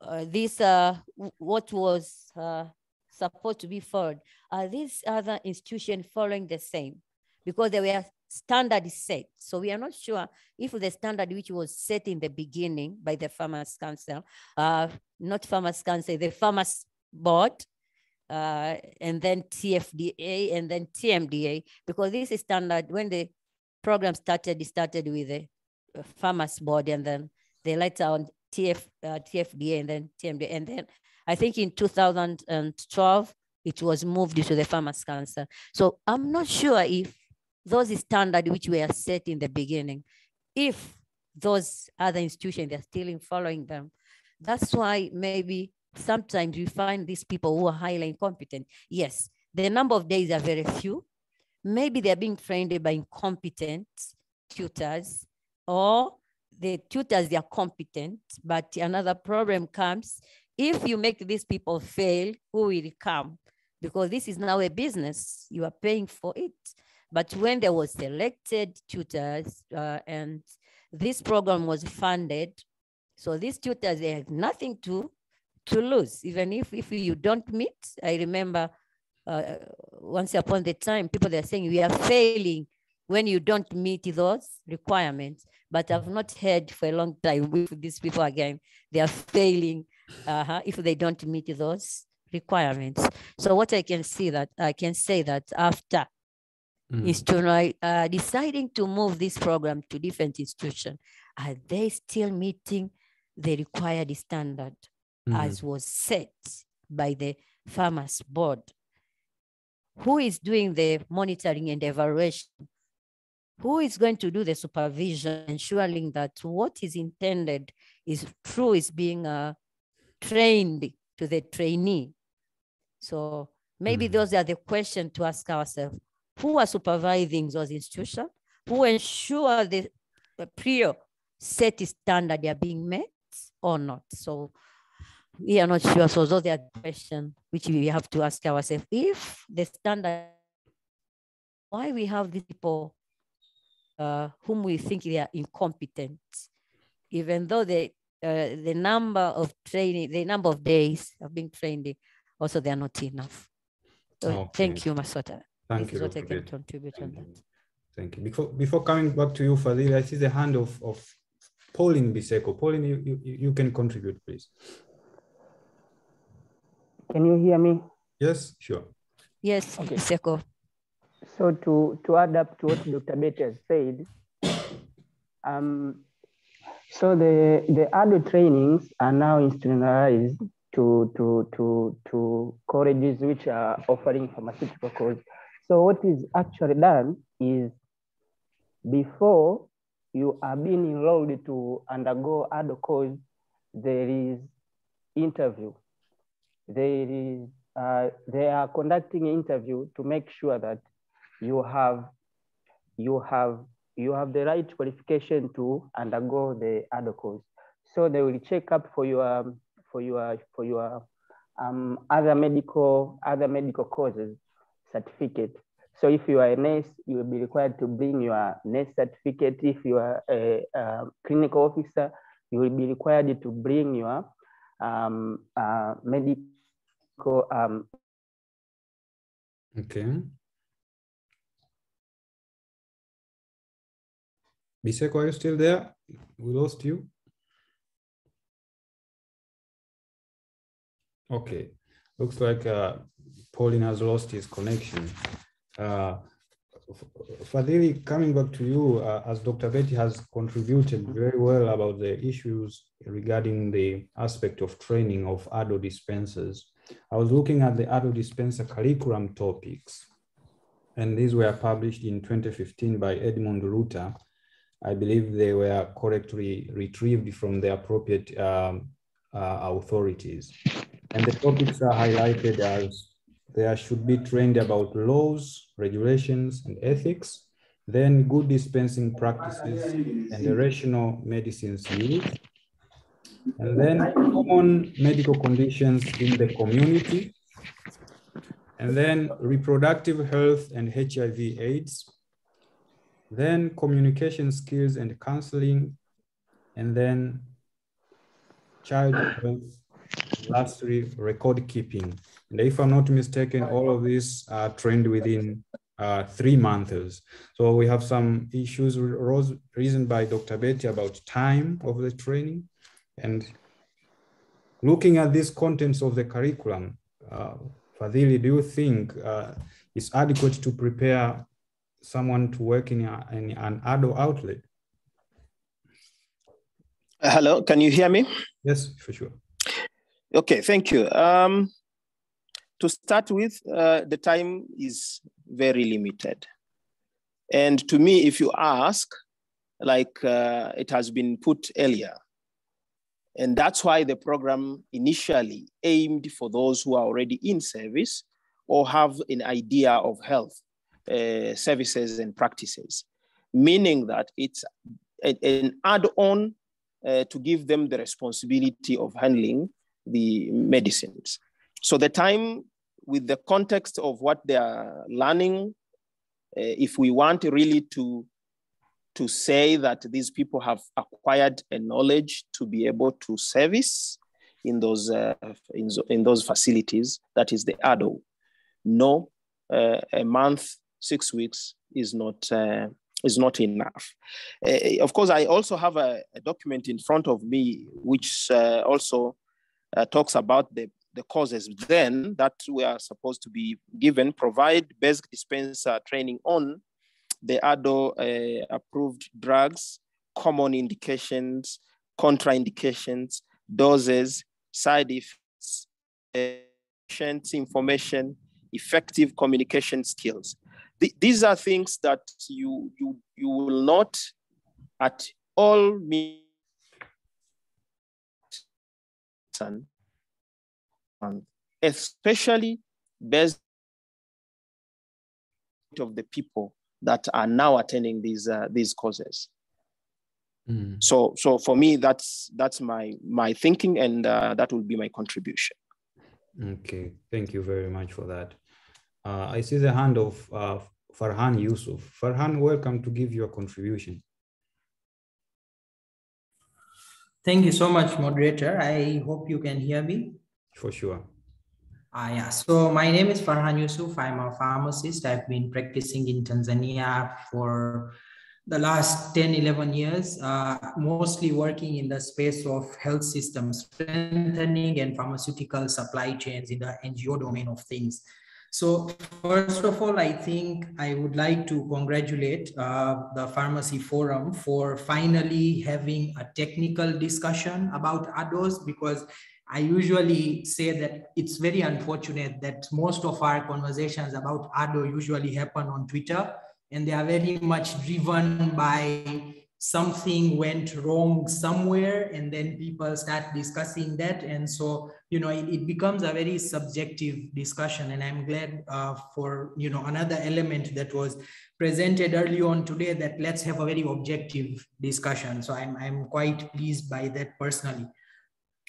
uh, this, uh, what was uh, supposed to be followed. Are these other institutions following the same? Because they were standard is set. So we are not sure if the standard which was set in the beginning by the Pharmacy Council, uh, not Pharmacy Council, the Pharmacy Board, uh, and then TFDA and then TMDA, because this is standard, when the program started, it started with the Pharmacy Board and then they later on TF, uh, TFDA and then TMDA, and then I think in 2012, it was moved to the Pharmacy Council. So I'm not sure if those standards which were set in the beginning, if those other institutions, they're still following them. That's why maybe sometimes we find these people who are highly incompetent. Yes, the number of days are very few. Maybe they're being trained by incompetent tutors or the tutors, they are competent, but another problem comes if you make these people fail, who will come? Because this is now a business, you are paying for it. But when there was selected tutors uh, and this program was funded, so these tutors, they have nothing to, to lose, even if, if you don't meet. I remember uh, once upon the time, people they are saying we are failing when you don't meet those requirements. But I've not heard for a long time with these people again, they are failing uh -huh, if they don't meet those requirements. So what I can see that I can say that after mm. institutional uh, deciding to move this program to different institutions, are they still meeting the required standard mm. as was set by the Pharmacy Board? Who is doing the monitoring and evaluation who is going to do the supervision, ensuring that what is intended is true, is being uh, trained to the trainee. So maybe Mhm. those are the questions to ask ourselves. Who are supervising those institutions? Who ensure the the prior set standard are being met or not? So we are not sure. So those are the questions which we have to ask ourselves. If the standard, why we have these people uh, whom we think they are incompetent, even though the uh, the number of training, the number of days of being trained, also they are not enough. So Okay. thank you, Masota. Thank This you, is what I Dr. can Betty. contribute on Thank that. you. Thank you. Before, before coming back to you, Fadhili, I see the hand of, of Pauline Biseko. Pauline, you, you, you can contribute, please. Can you hear me? Yes, sure. Yes, Okay. Seko. So to, to add up to what Dr. Betty has said, um, so the, the ADDO trainings are now institutionalized to, to, to, to colleges which are offering pharmaceutical courses. So what is actually done is before you are being enrolled to undergo ADDO course, there is interview. There is, uh, they are conducting interview to make sure that you have you have you have the right qualification to undergo the ADDO course. So they will check up for your for your for your um, other medical other medical courses certificate. So if you are a nurse, you will be required to bring your nurse certificate. If you are a, a clinical officer, you will be required to bring your um, uh, medical um, Okay. Biseko, are you still there? We lost you. Okay, looks like uh, Pauline has lost his connection. Uh, F- Fadhili, coming back to you, uh, as Dr. Betty has contributed very well about the issues regarding the aspect of training of ADDO dispensers. I was looking at the ADDO dispenser curriculum topics, and these were published in 2015 by Edmund Rutta. I believe they were correctly retrieved from the appropriate um, uh, authorities. And the topics are highlighted as there should be trained about laws, regulations, and ethics, then good dispensing practices and the rational medicines used, and then common medical conditions in the community, and then reproductive health and HIV AIDS, then communication skills and counseling, and then child health, lastly, record keeping. And if I'm not mistaken, all of these are trained within uh, three months. So we have some issues rose, reasoned by Dr. Betty about time of the training. And looking at these contents of the curriculum, uh, Fadhili, do you think uh, it's adequate to prepare someone to work in, a, in an ADDO outlet? Hello, can you hear me? Yes, for sure. Okay, thank you. Um, to start with, uh, the time is very limited. And to me, if you ask, like uh, it has been put earlier, and that's why the program initially aimed for those who are already in service or have an idea of health uh, services and practices, meaning that it's an add on uh, to give them the responsibility of handling the medicines. So the time with the context of what they are learning, uh, if we want really to to say that these people have acquired a knowledge to be able to service in those uh, in, in those facilities, that is the ADDO. No, uh, a month, six weeks is not is not enough. Uh, of course, I also have a, a document in front of me which uh, also uh, talks about the, the causes then that we are supposed to be given, provide basic dispenser training on the ADDO uh, approved drugs, common indications, contraindications, doses, side effects, patient information, effective communication skills. th these are things that you, you, you will not at all meet especially based of the people that are now attending these uh, these courses. Mm. So so for me that's that's my my thinking and uh, that will be my contribution. Okay, thank you very much for that. Uh, I see the hand of uh, Farhan Yusuf. Farhan, welcome to give your contribution. Thank you so much, moderator. I hope you can hear me. For sure. Uh, yeah, so my name is Farhan Yusuf. I'm a pharmacist. I've been practicing in Tanzania for the last 10, 11 years, uh, mostly working in the space of health system strengthening and pharmaceutical supply chains in the NGO domain of things. So first of all, I think I would like to congratulate uh, the Pharmacy Forum for finally having a technical discussion about ADDOs because I usually say that it's very unfortunate that most of our conversations about ADDO usually happen on Twitter and they are very much driven by something went wrong somewhere and then people start discussing that. And so you know it, it becomes a very subjective discussion. And i'm glad uh, for you know another element that was presented early on today that let's have a very objective discussion. So i'm, I'm quite pleased by that personally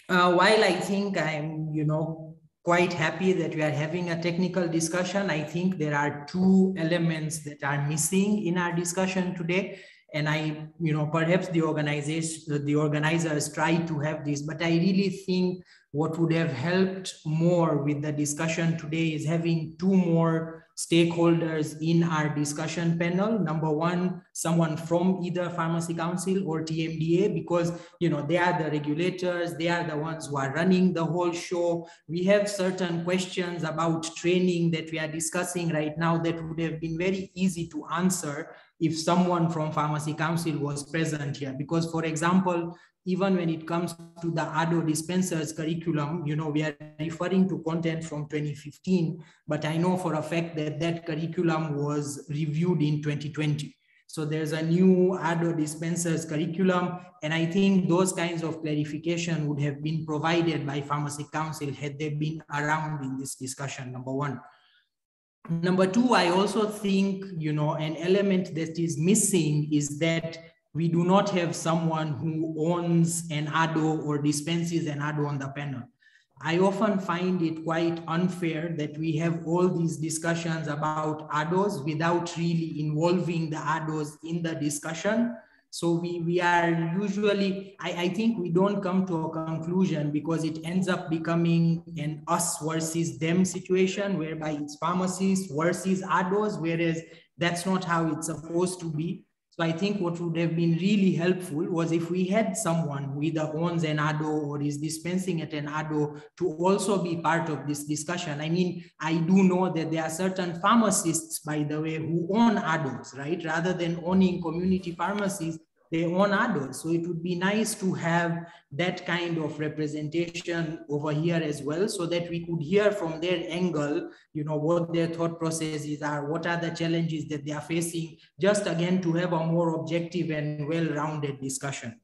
uh, while i think i'm you know quite happy that we are having a technical discussion i think there are two elements that are missing in our discussion today. And i you know perhaps the organization the organizers try to have this but i really think what would have helped more with the discussion today is having two more stakeholders in our discussion panel. Number one someone from either pharmacy council or tmda because you know they are the regulators they are the ones who are running the whole show. We have certain questions about training that we are discussing right now that would have been very easy to answer if someone from pharmacy council was present here. Because for example even when it comes to the ADDO dispensers curriculum, you know, we are referring to content from 2015, but I know for a fact that that curriculum was reviewed in 2020. So there's a new ADDO dispensers curriculum, and I think those kinds of clarification would have been provided by Pharmacy Council had they been around in this discussion, number one. Number two, I also think, you know, an element that is missing is that we do not have someone who owns an ADDO or dispenses an ADDO on the panel. I often find it quite unfair that we have all these discussions about ADDOs without really involving the ADDOs in the discussion. So we, we are usually, I, I think we don't come to a conclusion because it ends up becoming an us versus them situation whereby it's pharmacists versus ADDOs, whereas that's not how it's supposed to be. So I think what would have been really helpful was if we had someone who either owns an ADDO or is dispensing at an ADDO to also be part of this discussion. I mean, I do know that there are certain pharmacists, by the way, who own ADDOs, right? Rather than owning community pharmacies, own ADDOs. So it would be nice to have that kind of representation over here as well, so that we could hear from their angle, you know, what their thought processes are, what are the challenges that they are facing, just again to have a more objective and well-rounded discussion.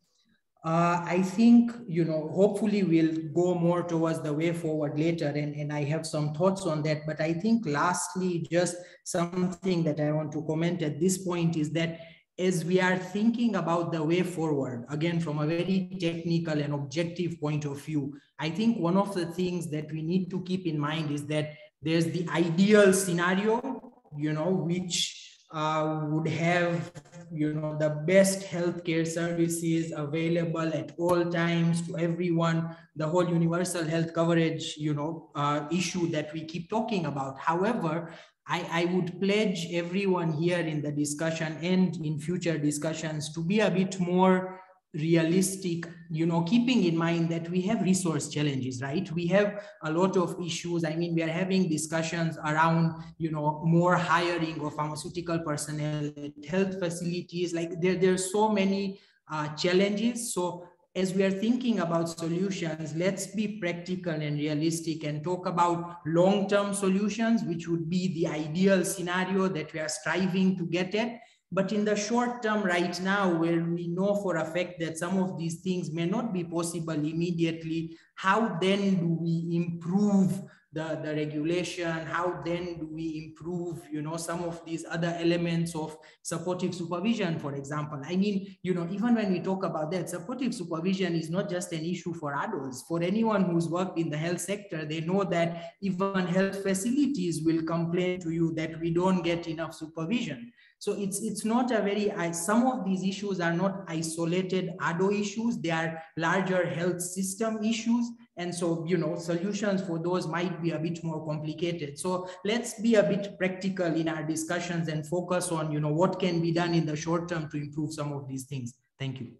Uh, I think, you know, hopefully we'll go more towards the way forward later and, and I have some thoughts on that. But I think lastly, just something that I want to comment at this point is that as we are thinking about the way forward, again, from a very technical and objective point of view, I think one of the things that we need to keep in mind is that there's the ideal scenario, you know, which uh, would have, you know, the best healthcare services available at all times to everyone, the whole universal health coverage, you know, uh, issue that we keep talking about. However, I, I would pledge everyone here in the discussion and in future discussions to be a bit more realistic you know keeping in mind that we have resource challenges right? We have a lot of issues. I mean we are having discussions around you know more hiring of pharmaceutical personnel health facilities. Like there there's so many uh, challenges. So as we are thinking about solutions, let's be practical and realistic and talk about long-term solutions, which would be the ideal scenario that we are striving to get at. But in the short term right now, where we know for a fact that some of these things may not be possible immediately, how then do we improve the, the regulation? How then do we improve, you know, some of these other elements of supportive supervision, for example? I mean, you know, even when we talk about that, supportive supervision is not just an issue for ADDOs. For anyone who's worked in the health sector, they know that even health facilities will complain to you that we don't get enough supervision. So it's it's not a very some of these issues are not isolated ADDO issues. They are larger health system issues. And so, you know, solutions for those might be a bit more complicated. So let's be a bit practical in our discussions and focus on, you know, what can be done in the short term to improve some of these things. Thank you.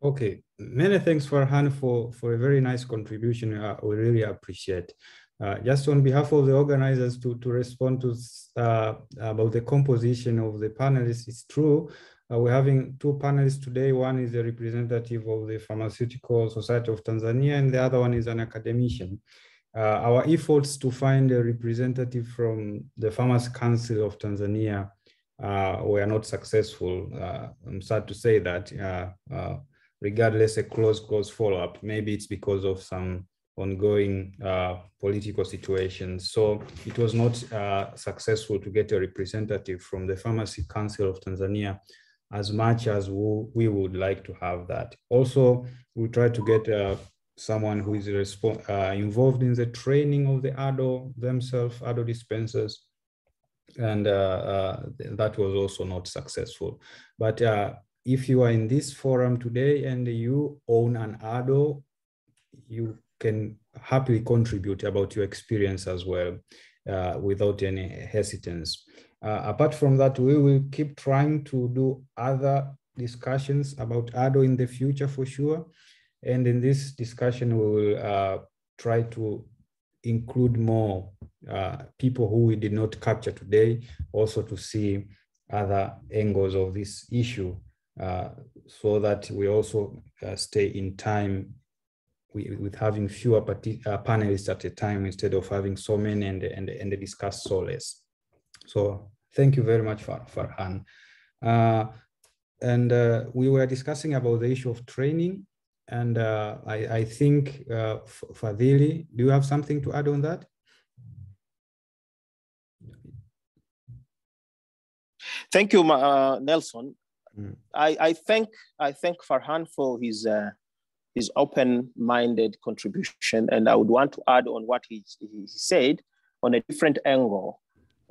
Okay, many thanks Farhan for, for a very nice contribution. Uh, we really appreciate. Uh, just on behalf of the organizers to, to respond to uh, about the composition of the panelists, it's true. Uh, we're having two panelists today. One is a representative of the Pharmaceutical Society of Tanzania, and the other one is an academician. Uh, our efforts to find a representative from the Pharmacy Council of Tanzania uh, were not successful. I'm sad to say that, regardless a close, close follow-up. Maybe it's because of some ongoing uh, political situations. So it was not uh, successful to get a representative from the Pharmacy Council of Tanzania as much as we, would like to have that. Also, we try to get uh, someone who is uh, involved in the training of the ADDO themselves, ADDO dispensers, and uh, uh, that was also not successful. But if you are in this forum today and you own an ADDO, you can happily contribute about your experience as well uh, without any hesitance. Uh, apart from that, we will keep trying to do other discussions about ADDO in the future for sure. And in this discussion, we will uh, try to include more uh, people who we did not capture today, also to see other angles of this issue uh, so that we also uh, stay in time with having fewer uh, panelists at a time instead of having so many and, and, and discuss so less. So thank you very much, for Farhan. Uh, and uh, we were discussing about the issue of training. And uh, I, I think, uh, Fadhili, do you have something to add on that? Thank you, uh, Nelson. Mm. I, I thank I thank Farhan for his uh, his open-minded contribution. And I would want to add on what he, he said on a different angle,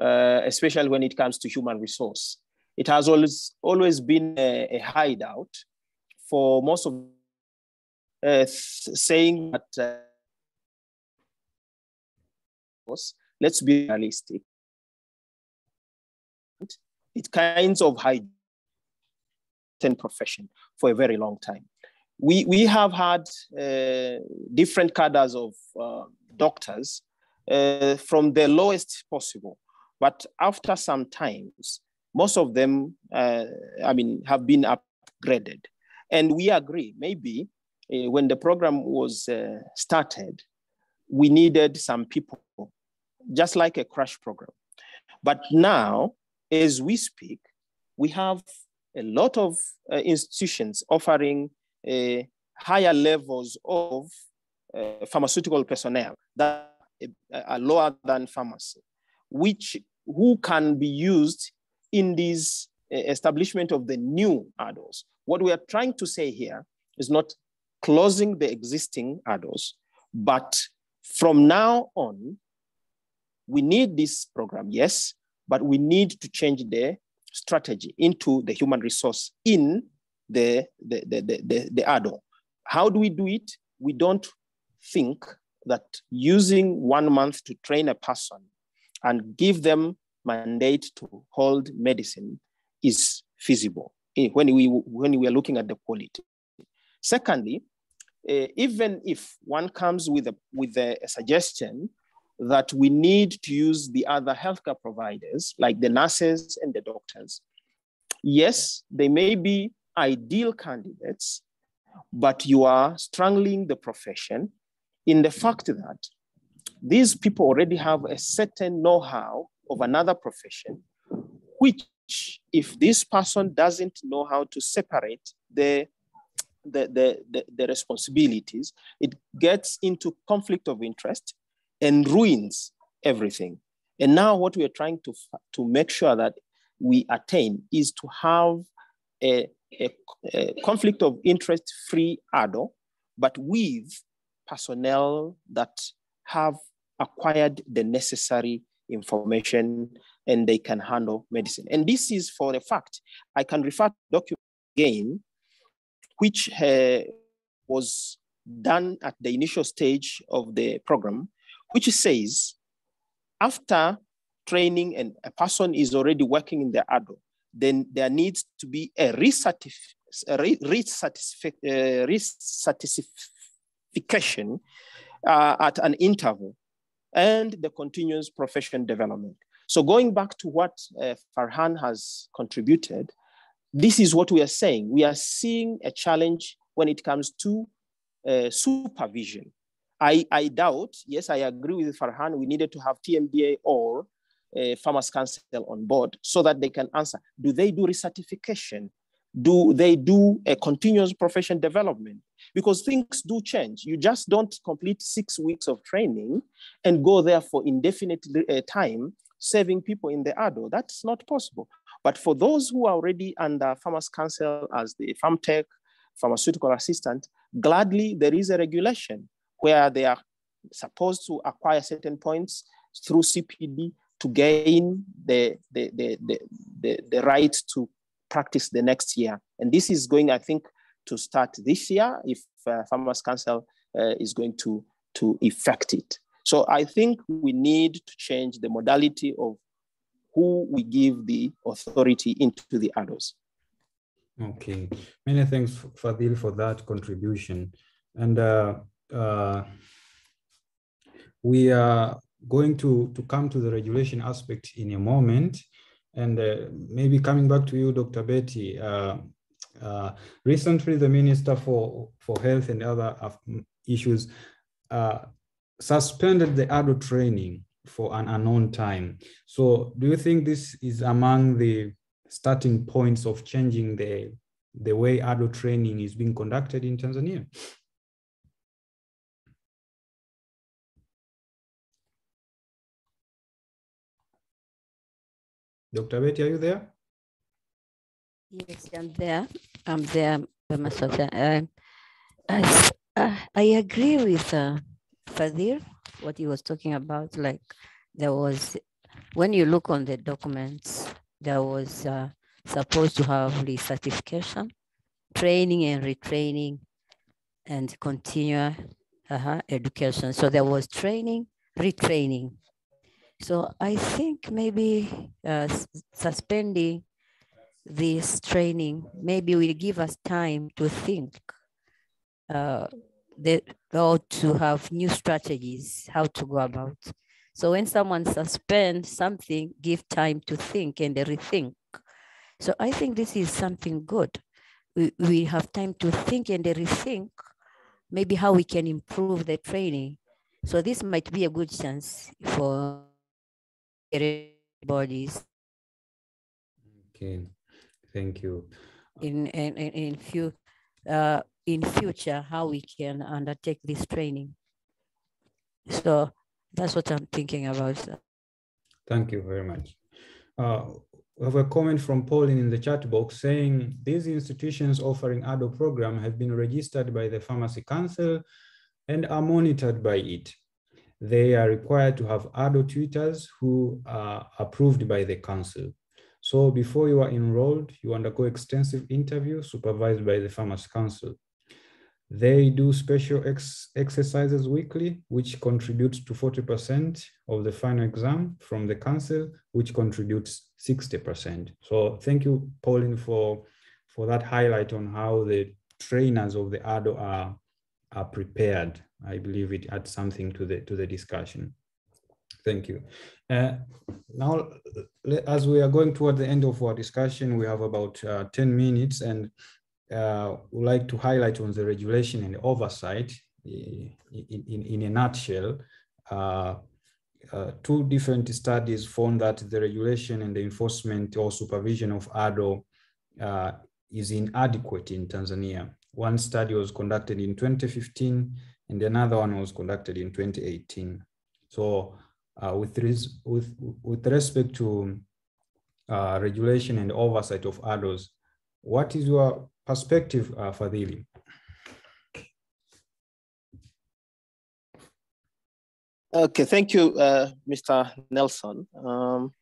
uh, especially when it comes to human resource. It has always, always been a, a hideout for most of uh, saying that uh, let's be realistic. It kinds of hide profession for a very long time we, we have had uh, different cadres of uh, doctors uh, from the lowest possible. But after some times, most of them, uh, I mean, have been upgraded. And we agree, maybe uh, when the program was uh, started, we needed some people, just like a crash program. But now, as we speak, we have a lot of institutions offering Eh, higher levels of uh, pharmaceutical personnel that eh, are lower than pharmacy, which who can be used in this establishment of the new ADDOs. What we are trying to say here is not closing the existing ADDOs, but from now on, we need this program, yes, but we need to change the strategy into the human resource in the, the, the, the, the ADDO. How do we do it? We don't think that using one month to train a person and give them mandate to hold medicine is feasible eh, when we, when we are looking at the quality. Secondly, uh, even if one comes with a, with a, a suggestion that we need to use the other healthcare providers, like the nurses and the doctors, yes, they may be ideal candidates, but you are strangling the profession in the fact that these people already have a certain know-how of another profession, which if this person doesn't know how to separate the, the, the, the, responsibilities, it gets into conflict of interest and ruins everything. And now what we are trying to, to make sure that we attain is to have a, a, a conflict of interest free ADDO, but with personnel that have acquired the necessary information and they can handle medicine. And this is for a fact. I can refer to document again, which uh, was done at the initial stage of the program, which says after training and a person is already working in the ADDO, then there needs to be a recertification uh, at an interval and the continuous profession development. So going back to what uh, Farhan has contributed, this is what we are saying. We are seeing a challenge when it comes to uh, supervision. I, I doubt, yes, I agree with Farhan, we needed to have TMDA or uh, Pharmacy Council on board so that they can answer. Do they do recertification? Do they do a continuous profession development? Because things do change. You just don't complete six weeks of training and go there for indefinite uh, time saving people in the ADDO. That's not possible. But for those who are already under Pharmacy Council as the pharm tech, pharmaceutical assistant, gladly there is a regulation where they are supposed to acquire certain points through CPD to gain the, the, the, the, the, right to practice the next year. And this is going, I think, to start this year if uh, Pharmacy Council uh, is going to, to effect it. So I think we need to change the modality of who we give the authority into the ADDOs. Okay, many thanks, Fadhili, for that contribution. And uh, uh, we are going to, to come to the regulation aspect in a moment. And uh, maybe coming back to you, Dr. Betty, uh, uh, recently the Minister for, for Health and other issues uh, suspended the ADDO training for an unknown time. So do you think this is among the starting points of changing the, the way ADDO training is being conducted in Tanzania? Dr. Betty, are you there? Yes, I'm there. I'm there, I, I, uh, I agree with uh, Fadhili, what he was talking about. Like there was, when you look on the documents, there was uh, supposed to have the certification, training and retraining, and continue uh-huh, education. So there was training, retraining, so I think maybe uh, suspending this training maybe will give us time to think uh, that, or to have new strategies, how to go about. So when someone suspends something, give time to think and rethink. So I think this is something good. We, we have time to think and rethink maybe how we can improve the training. So this might be a good chance for bodies. Okay, thank you. In in in, in few uh, in future, how we can undertake this training. So that's what I'm thinking about. Thank you very much. Uh, we have a comment from Pauline in the chat box saying these institutions offering ADDO program have been registered by the Pharmacy Council and are monitored by it they are required to have ADDO tutors who are approved by the council. So before you are enrolled, you undergo extensive interview supervised by the Pharmacy Council. They do special ex exercises weekly, which contributes to 40% of the final exam from the council, which contributes 60%. So thank you, Pauline, for, for that highlight on how the trainers of the ADDO are, are prepared I believe it adds something to the to the discussion. Thank you. Uh, now, as we are going toward the end of our discussion, we have about uh, 10 minutes and uh, would like to highlight on the regulation and oversight in, in, in a nutshell. Uh, uh, two different studies found that the regulation and the enforcement or supervision of ADDO uh, is inadequate in Tanzania. One study was conducted in 2015 and another one was conducted in 2018. So uh, with, res with, with respect to uh, regulation and oversight of ADDOs, what is your perspective, uh, Fadhili? Okay, thank you, uh, Mr. Nelson. Um,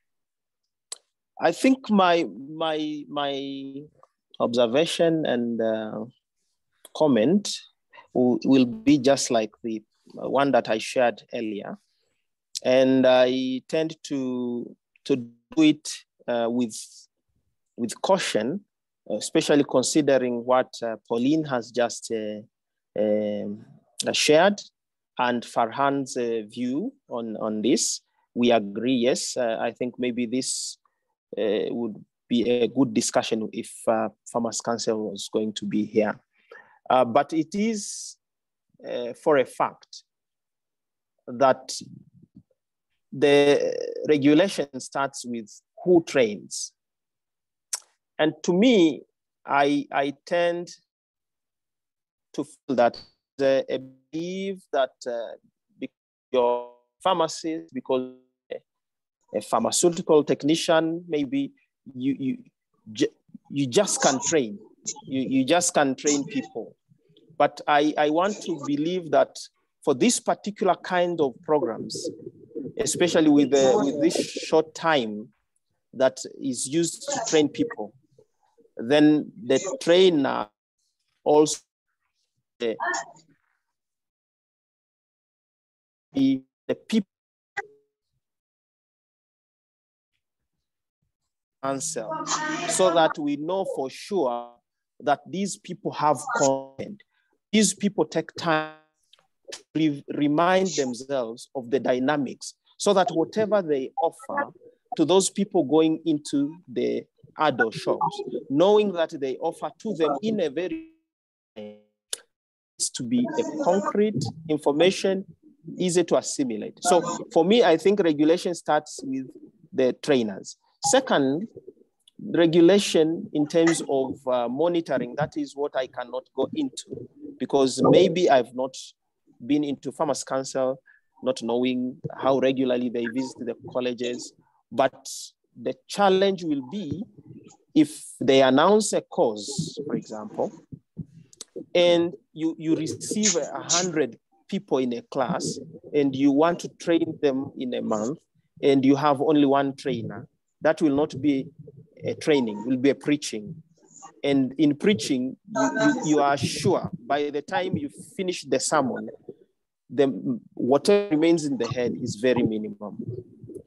I think my my my observation and uh, comment will, be just like the one that I shared earlier, and I tend to to do it uh, with with caution, especially considering what uh, Pauline has just uh, um, shared and Farhan's uh, view on, on this. We agree, yes. Uh, I think maybe this uh, would be a good discussion if uh, Pharmacy Council was going to be here. Uh, but it is uh, for a fact that the regulation starts with who trains. And to me, I, I tend to feel that the, a believe that uh, your pharmacist, because a pharmaceutical technician, maybe you you you just can train. You, you just can train people. But I, I want to believe that for this particular kind of programs, especially with, the, with this short time that is used to train people, then the trainer also be the people answer so that we know for sure that these people have content. These people take time to remind themselves of the dynamics so that whatever they offer to those people going into the ADDO shops, knowing that they offer to them in a very to be a concrete information easy to assimilate. So for me, I think regulation starts with the trainers. Second, regulation in terms of uh, monitoring, that is what I cannot go into because maybe I've not been into Pharmacy Council, not knowing how regularly they visit the colleges. But the challenge will be if they announce a cause, for example, and you, you receive a hundred people in a class and you want to train them in a month and you have only one trainer, that will not be a training, will be a preaching. And in preaching, you, you, are sure by the time you finish the sermon, the, whatever remains in the head is very minimum.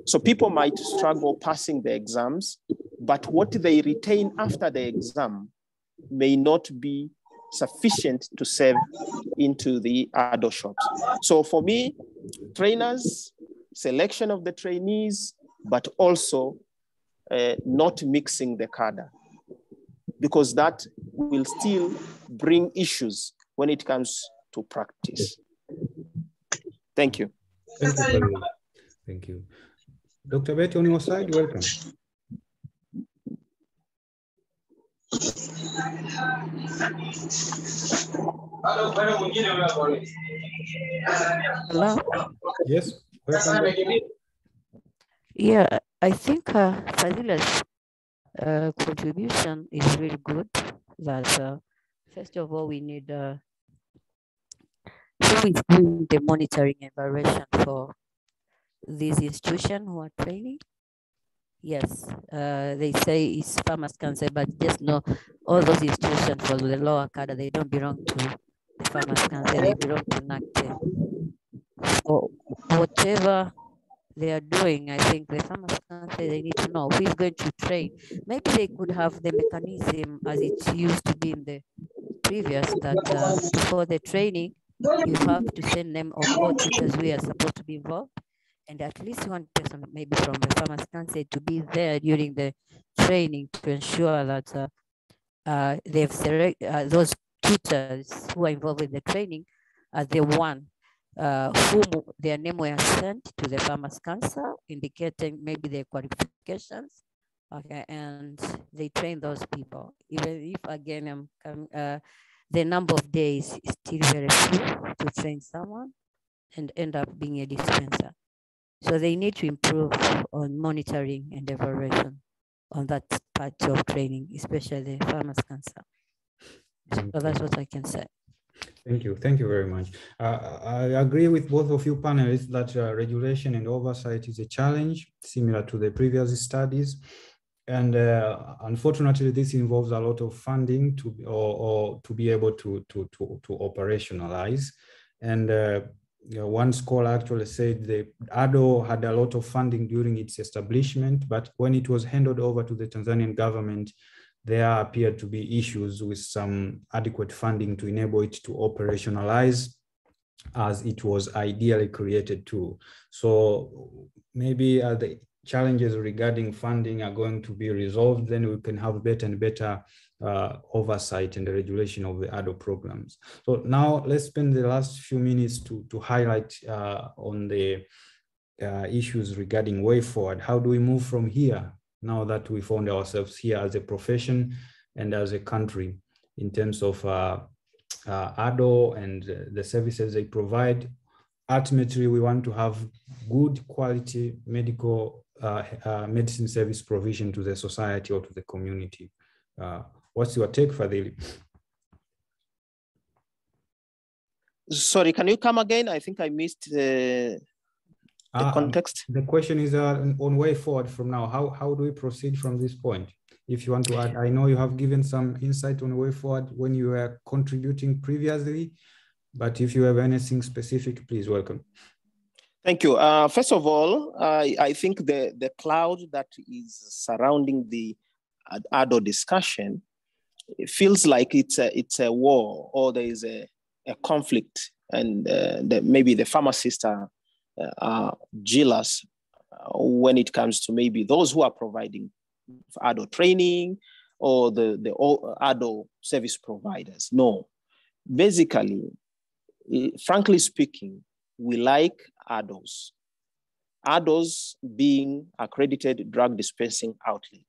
So people might struggle passing the exams, but what they retain after the exam may not be sufficient to serve into the ADDO shops. So for me, trainers, selection of the trainees, but also uh, not mixing the cadre because that will still bring issues when it comes to practice. Thank you. Thank you. Thank you. Dr. Betty, on your side, welcome. Hello? Yes, welcome. Yeah, I think uh, Fadhili's uh, contribution is really good. That uh, first of all, we need uh, who is doing the monitoring evaluation for these institutions who are training. Yes, uh, they say it's Pharmacy Council, but just know all those institutions for the lower cadre, they don't belong to Pharmacy Council, they belong to NACTE. So whatever they are doing, I think the Pharmacy Council, they need to know who is going to train. Maybe they could have the mechanism as it used to be in the previous that uh, before the training, you have to send them of all teachers we are supposed to be involved and at least one person maybe from the Pharmacy Council to be there during the training to ensure that uh, uh, they've select, uh, those tutors who are involved with the training are the one uh, whom their name were sent to the Pharmacy Council, indicating maybe their qualifications. Okay, and they train those people. Even if again, I'm um, uh, the number of days is still very few to train someone and end up being a dispenser. So they need to improve on monitoring and evaluation on that part of training, especially the Pharmacy Council. So that's what I can say. Thank you. Thank you very much. Uh, I agree with both of you panelists that uh, regulation and oversight is a challenge similar to the previous studies. And uh, unfortunately, this involves a lot of funding to or, or to be able to, to, to, to operationalize. And uh, you know, one scholar actually said the ADDO had a lot of funding during its establishment, but when it was handed over to the Tanzanian government, there appeared to be issues with some adequate funding to enable it to operationalize as it was ideally created to. So maybe uh, the challenges regarding funding are going to be resolved, then we can have better and better uh, oversight and the regulation of the ADDO programs. So now let's spend the last few minutes to, to highlight uh, on the uh, issues regarding way forward. How do we move from here now that we found ourselves here as a profession and as a country in terms of uh, uh, ADDO and the services they provide. Ultimately, we want to have good quality medical uh, uh, medicine service provision to the society or to the community. Uh, what's your take, Fadhili? Sorry, can you come again? I think I missed the, the Uh, context. The question is uh, on way forward from now. How, how do we proceed from this point? If you want to add, I know you have given some insight on way forward when you were contributing previously, but if you have anything specific, please welcome. Thank you. Uh, first of all, I, I think the, the cloud that is surrounding the ad- ADDO discussion it feels like it's a, it's a war or there is a, a conflict, and uh, the, maybe the pharmacists are, are jealous uh, when it comes to maybe those who are providing ADDO training or the, the ADDO service providers. No. Basically, eh, frankly speaking, we like ADDOs. ADDOs being accredited drug dispensing outlet.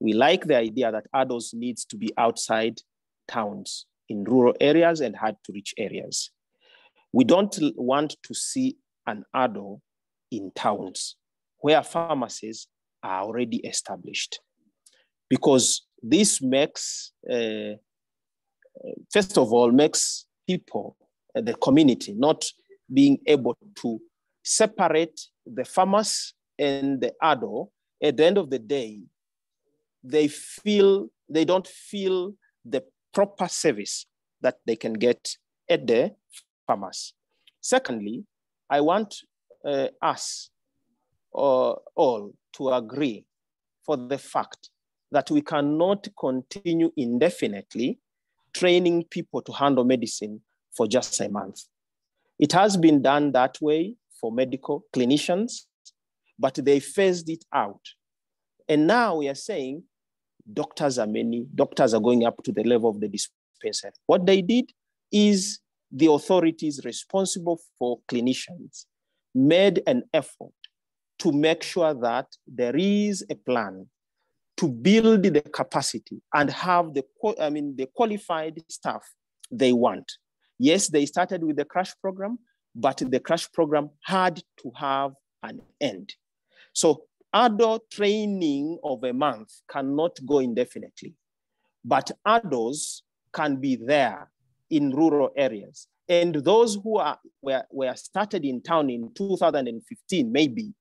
We like the idea that ADDOs needs to be outside towns in rural areas and hard to reach areas. We don't want to see an ADDO in towns where pharmacies are already established because this makes, uh, first of all, makes people, uh, the community, not being able to separate the farmers and the ADDO. At the end of the day, they feel they don't feel the proper service that they can get at the farmers. Secondly, I want uh, us uh, all to agree for the fact that we cannot continue indefinitely training people to handle medicine for just a month. It has been done that way for medical clinicians, but they phased it out. And now we are saying doctors are many, doctors are going up to the level of the dispensary. What they did is the authorities responsible for clinicians made an effort to make sure that there is a plan to build the capacity and have the I mean the qualified staff they want. Yes, they started with the crash program, but the crash program had to have an end. So ADDO training of a month cannot go indefinitely, but ADDOs can be there in rural areas. And those who are were, were started in town in 2015, maybe,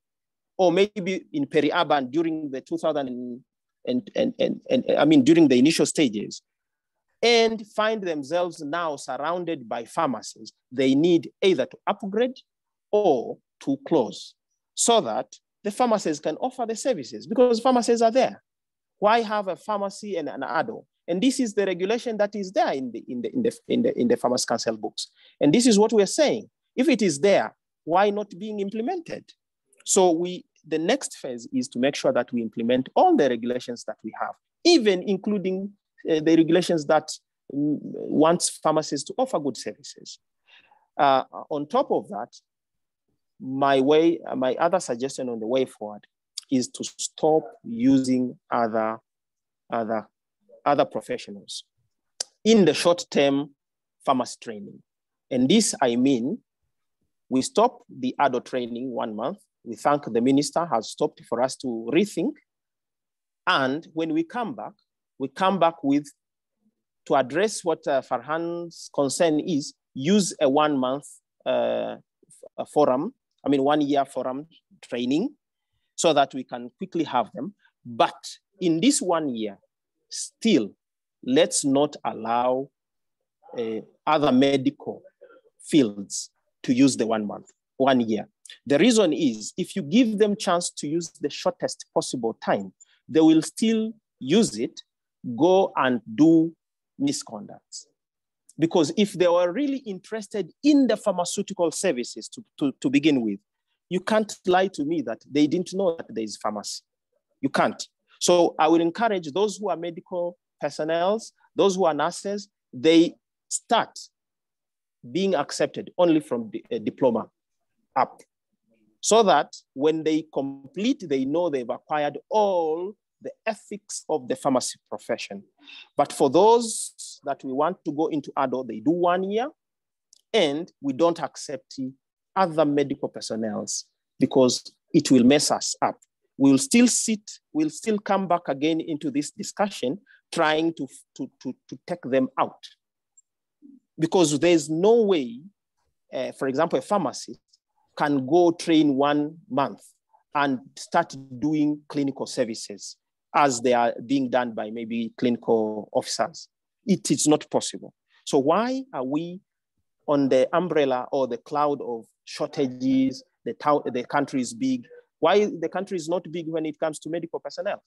or maybe in peri-urban during the 2000 and, and, and, and, and I mean during the initial stages, and find themselves now surrounded by pharmacies, they need either to upgrade or to close so that the pharmacies can offer the services because pharmacies are there. Why have a pharmacy and an ADDO? And this is the regulation that is there in the, in the, in the, in the, in the Pharmacy Council books. And this is what we're saying. If it is there, why not being implemented? So we, the next phase is to make sure that we implement all the regulations that we have, even including uh, the regulations that mm, wants pharmacists to offer good services. Uh, on top of that, my way, my other suggestion on the way forward is to stop using other, other, other professionals in the short term pharmacy training. And this, I mean, we stop the ADDO training one month. We thank the minister has stopped for us to rethink. And when we come back, we come back with, to address what uh, Farhan's concern is, use a one month uh, forum, I mean, one year forum training so that we can quickly have them. But in this one year, still, let's not allow uh, other medical fields to use the one month, one year. The reason is if you give them chance to use the shortest possible time, they will still use it, go and do misconducts. Because if they were really interested in the pharmaceutical services to, to, to begin with, you can't lie to me that they didn't know that there is pharmacy. You can't. So I would encourage those who are medical personnel, those who are nurses, they start being accepted only from the diploma up. So that when they complete, they know they've acquired all the ethics of the pharmacy profession. But for those that we want to go into ADDO, they do one year and we don't accept other medical personnel because it will mess us up. We'll still sit, we'll still come back again into this discussion trying to, to, to, to take them out because there's no way, uh, for example, a pharmacist can go train one month and start doing clinical services as they are being done by maybe clinical officers. It is not possible. So why are we on the umbrella or the cloud of shortages, the, town, the country is big. Why the country is not big when it comes to medical personnel?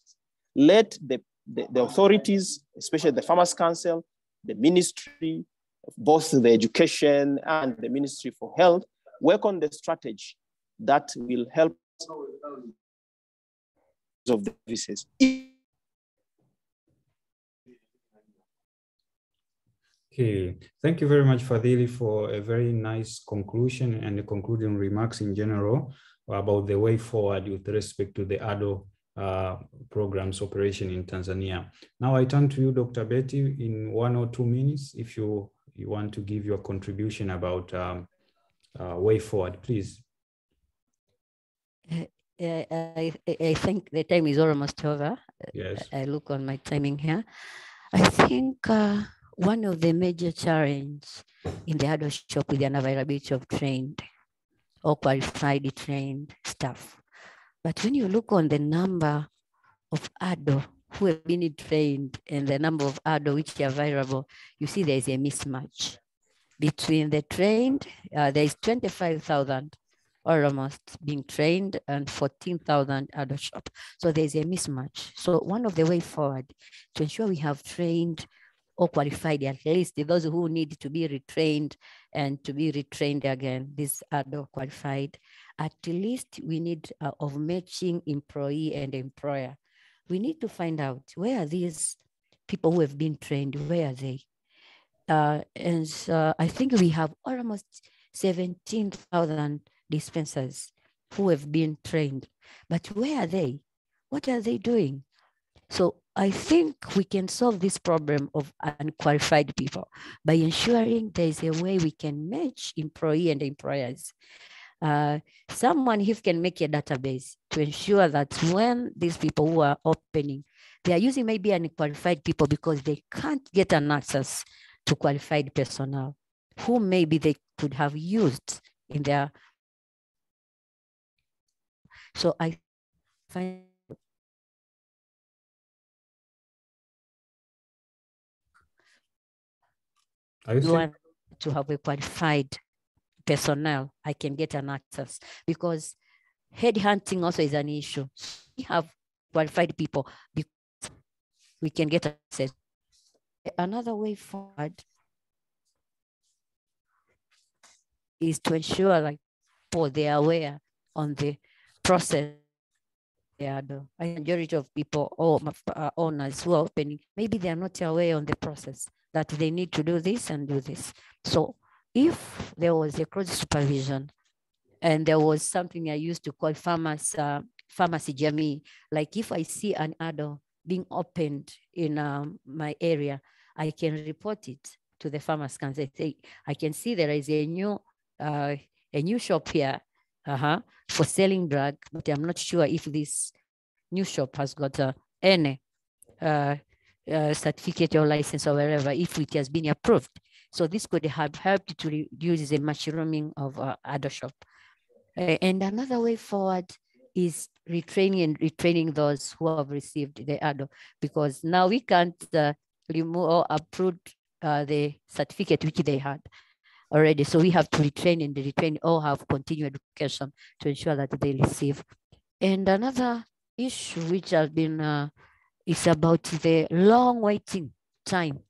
Let the, the, the authorities, especially the Pharmacy Council, the ministry, both the education and the Ministry for Health work on the strategy that will help of the services. Okay, thank you very much, Fadhili, for a very nice conclusion and the concluding remarks in general about the way forward with respect to the ADDO uh, programs operation in Tanzania. Now I turn to you, Dr. Betty, in one or two minutes, if you you want to give your contribution about um, uh, way forward, please. Uh, I, I think the time is almost over. Yes. I look on my timing here. I think uh, one of the major challenge in the ADDO shop is the unavailability of trained or qualified trained staff. But when you look on the number of ADDO who have been trained and the number of ADDOs which are available, you see there is a mismatch between the trained, uh, there is 25,000 or almost being trained and 14,000 ADDO shop. So there's a mismatch. So one of the way forward to ensure we have trained or qualified, at least those who need to be retrained and to be retrained again, these adult qualified, at least we need uh, of matching employee and employer we need to find out where are these people who have been trained, where are they? Uh, and so I think we have almost 17,000 dispensers who have been trained, but where are they? What are they doing? So I think we can solve this problem of unqualified people by ensuring there is a way we can match employee and employers uh, someone who can make a database to ensure that when these people who are opening, they are using maybe unqualified people because they can't get an access to qualified personnel who maybe they could have used in their. So I find Are you want to have a qualified personnel, I can get an access because headhunting also is an issue. We have qualified people because we can get access. Another way forward is to ensure like people they are aware on the process the ADDO. Majority of people or uh, owners who are opening, maybe they are not aware on the process that they need to do this and do this. So if there was a cross supervision and there was something I used to call farmers, uh, pharmacy jamii, like if I see an ADDO being opened in um, my area, I can report it to the farmers can say, I can see there is a new uh, a new shop here uh-huh, for selling drug, but I'm not sure if this new shop has got uh, any uh, uh, certificate or license or wherever, if it has been approved. So this could have helped to reduce the mushrooming of uh, ADDO shop. Uh, and another way forward is retraining and retraining those who have received the ADDO, because now we can't uh, remove or approve uh, the certificate which they had already. So we have to retrain and retrain or have continued education to ensure that they receive. And another issue which has been uh, is about the long waiting time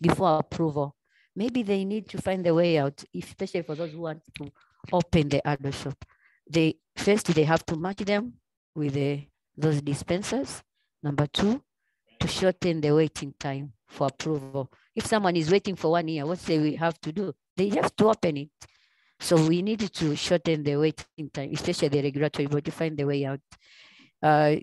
before approval. Maybe they need to find a way out, especially for those who want to open the ADDO shop. They first they have to match them with the, those dispensers. Number two, to shorten the waiting time for approval. If someone is waiting for one year, what they have to do? They have to open it. So we need to shorten the waiting time, especially the regulatory body find the way out. Uh,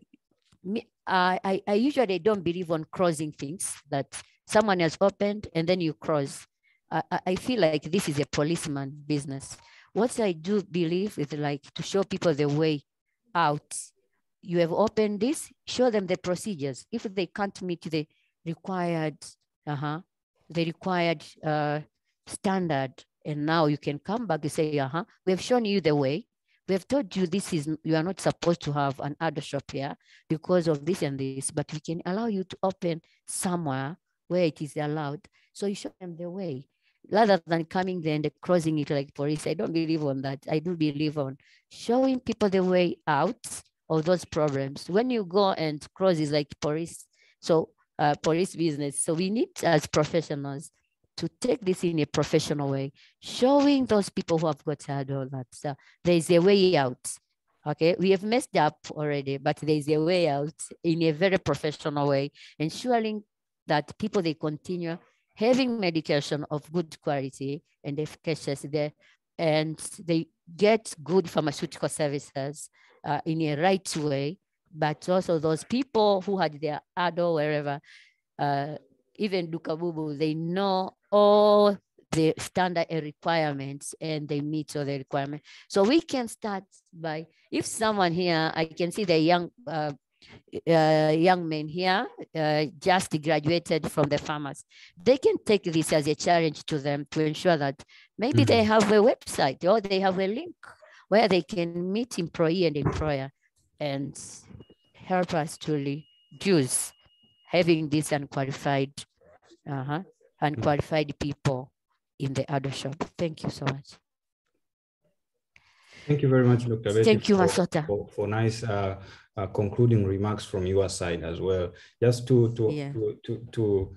I, I usually don't believe on crossing things that someone has opened and then you cross. I, I feel like this is a policeman business. What I do believe is like to show people the way out. You have opened this, show them the procedures. If they can't meet the required, uh-huh, the required uh, standard, and now you can come back and say, uh-huh, we have shown you the way. Have told you this is, you are not supposed to have an ADDO shop here because of this and this, but we can allow you to open somewhere where it is allowed. So you show them the way rather than coming there and crossing it like police. I don't believe on that. I do believe on showing people the way out of those problems. When you go and cross is like police. So uh, police business. So we need as professionals to take this in a professional way, showing those people who have got ADDO that uh, there is a way out. Okay, we have messed up already, but there is a way out in a very professional way, ensuring that people they continue having medication of good quality and efficacious there, and they get good pharmaceutical services uh, in a right way, but also those people who had their ADDO wherever, uh, even Dukabubu, they know all the standard requirements and they meet all the requirements. So we can start by, if someone here, I can see the young uh, uh, young men here uh, just graduated from the farmers. They can take this as a challenge to them to ensure that maybe mm -hmm. they mm-hmm. have a website or they have a link where they can meet employee and employer and help us to reduce having this unqualified, uh -huh, unqualified people in the ADDO shop. Thank you so much. Thank you very much, Dr. Betty. Thank you, Masota. For, for, nice uh, uh, concluding remarks from your side as well. Just to to yeah. to, to, to,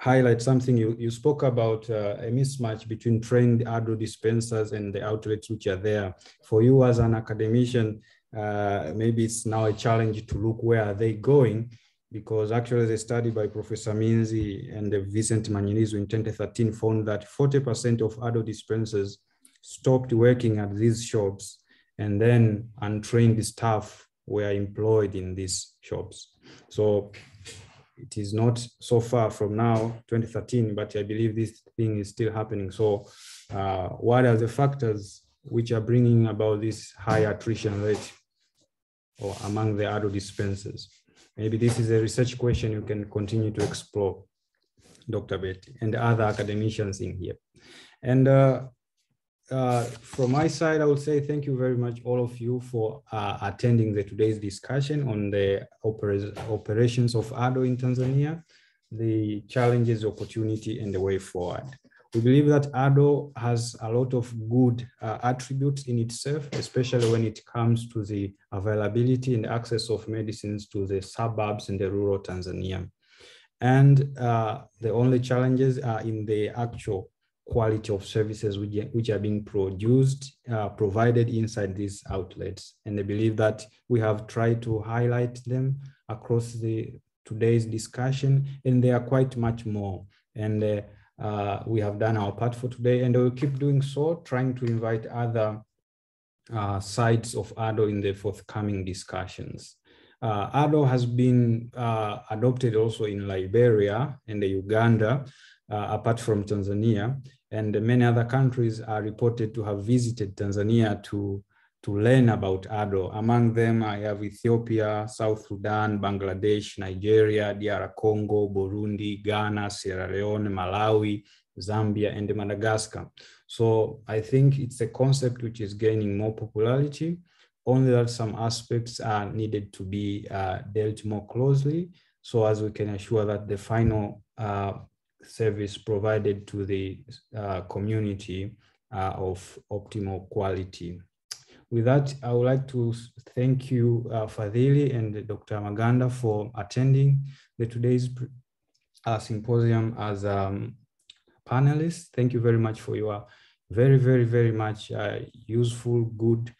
highlight something you, you spoke about uh, a mismatch between trained ADDO dispensers and the outlets which are there. For you as an academician, uh, maybe it's now a challenge to look where are they going because actually the study by Professor Minzi and Vincent Manyilizu in 2013 found that 40% of ADDO dispensers stopped working at these shops and then untrained staff were employed in these shops. So it is not so far from now, 2013, but I believe this thing is still happening. So uh, what are the factors which are bringing about this high attrition rate or among the ADDO dispensers? Maybe this is a research question you can continue to explore, Dr. Betty, and other academicians in here. And uh, uh, from my side, I would say thank you very much, all of you, for uh, attending the today's discussion on the oper operations of ADDO in Tanzania, the challenges, opportunity, and the way forward. We believe that ADDO has a lot of good uh, attributes in itself, especially when it comes to the availability and access of medicines to the suburbs and the rural Tanzania. And uh, the only challenges are in the actual quality of services which, which are being produced, uh, provided inside these outlets. And I believe that we have tried to highlight them across the today's discussion, and there are quite much more. And uh, uh, we have done our part for today, and we'll keep doing so, trying to invite other uh, sides of ADDO in the forthcoming discussions. Uh, ADDO has been uh, adopted also in Liberia and Uganda, uh, apart from Tanzania, and many other countries are reported to have visited Tanzania to, to learn about ADDO. Among them, I have Ethiopia, South Sudan, Bangladesh, Nigeria, DR Congo, Burundi, Ghana, Sierra Leone, Malawi, Zambia, and Madagascar. So I think it's a concept which is gaining more popularity, only that some aspects are needed to be uh, dealt more closely so as we can assure that the final uh, service provided to the uh, community of optimal quality. With that, I would like to thank you, uh, Fadhili and Dr. Maganda for attending the today's uh, symposium as um, panelists. Thank you very much for your very, very, very much uh, useful, good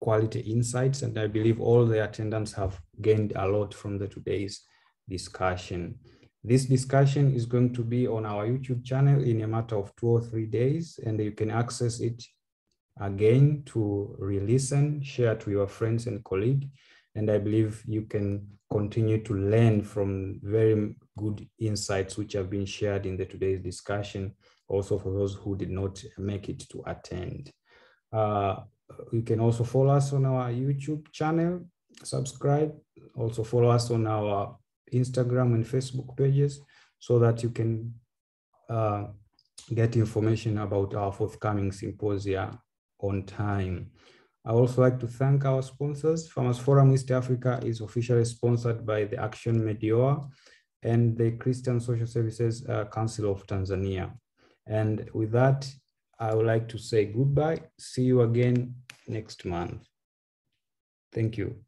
quality insights. And I believe all the attendants have gained a lot from the today's discussion. This discussion is going to be on our YouTube channel in a matter of two or three days, and you can access it again to re-listen, share to your friends and colleagues. And I believe you can continue to learn from very good insights which have been shared in the today's discussion, also for those who did not make it to attend. Uh, you can also follow us on our YouTube channel, subscribe, also follow us on our Instagram and Facebook pages so that you can uh, get information about our forthcoming symposia on time. I also like to thank our sponsors. Pharmacy Forum East Africa is officially sponsored by the Action Medeor and the Christian Social Services uh, Council of Tanzania. And with that, I would like to say goodbye. See you again next month. Thank you.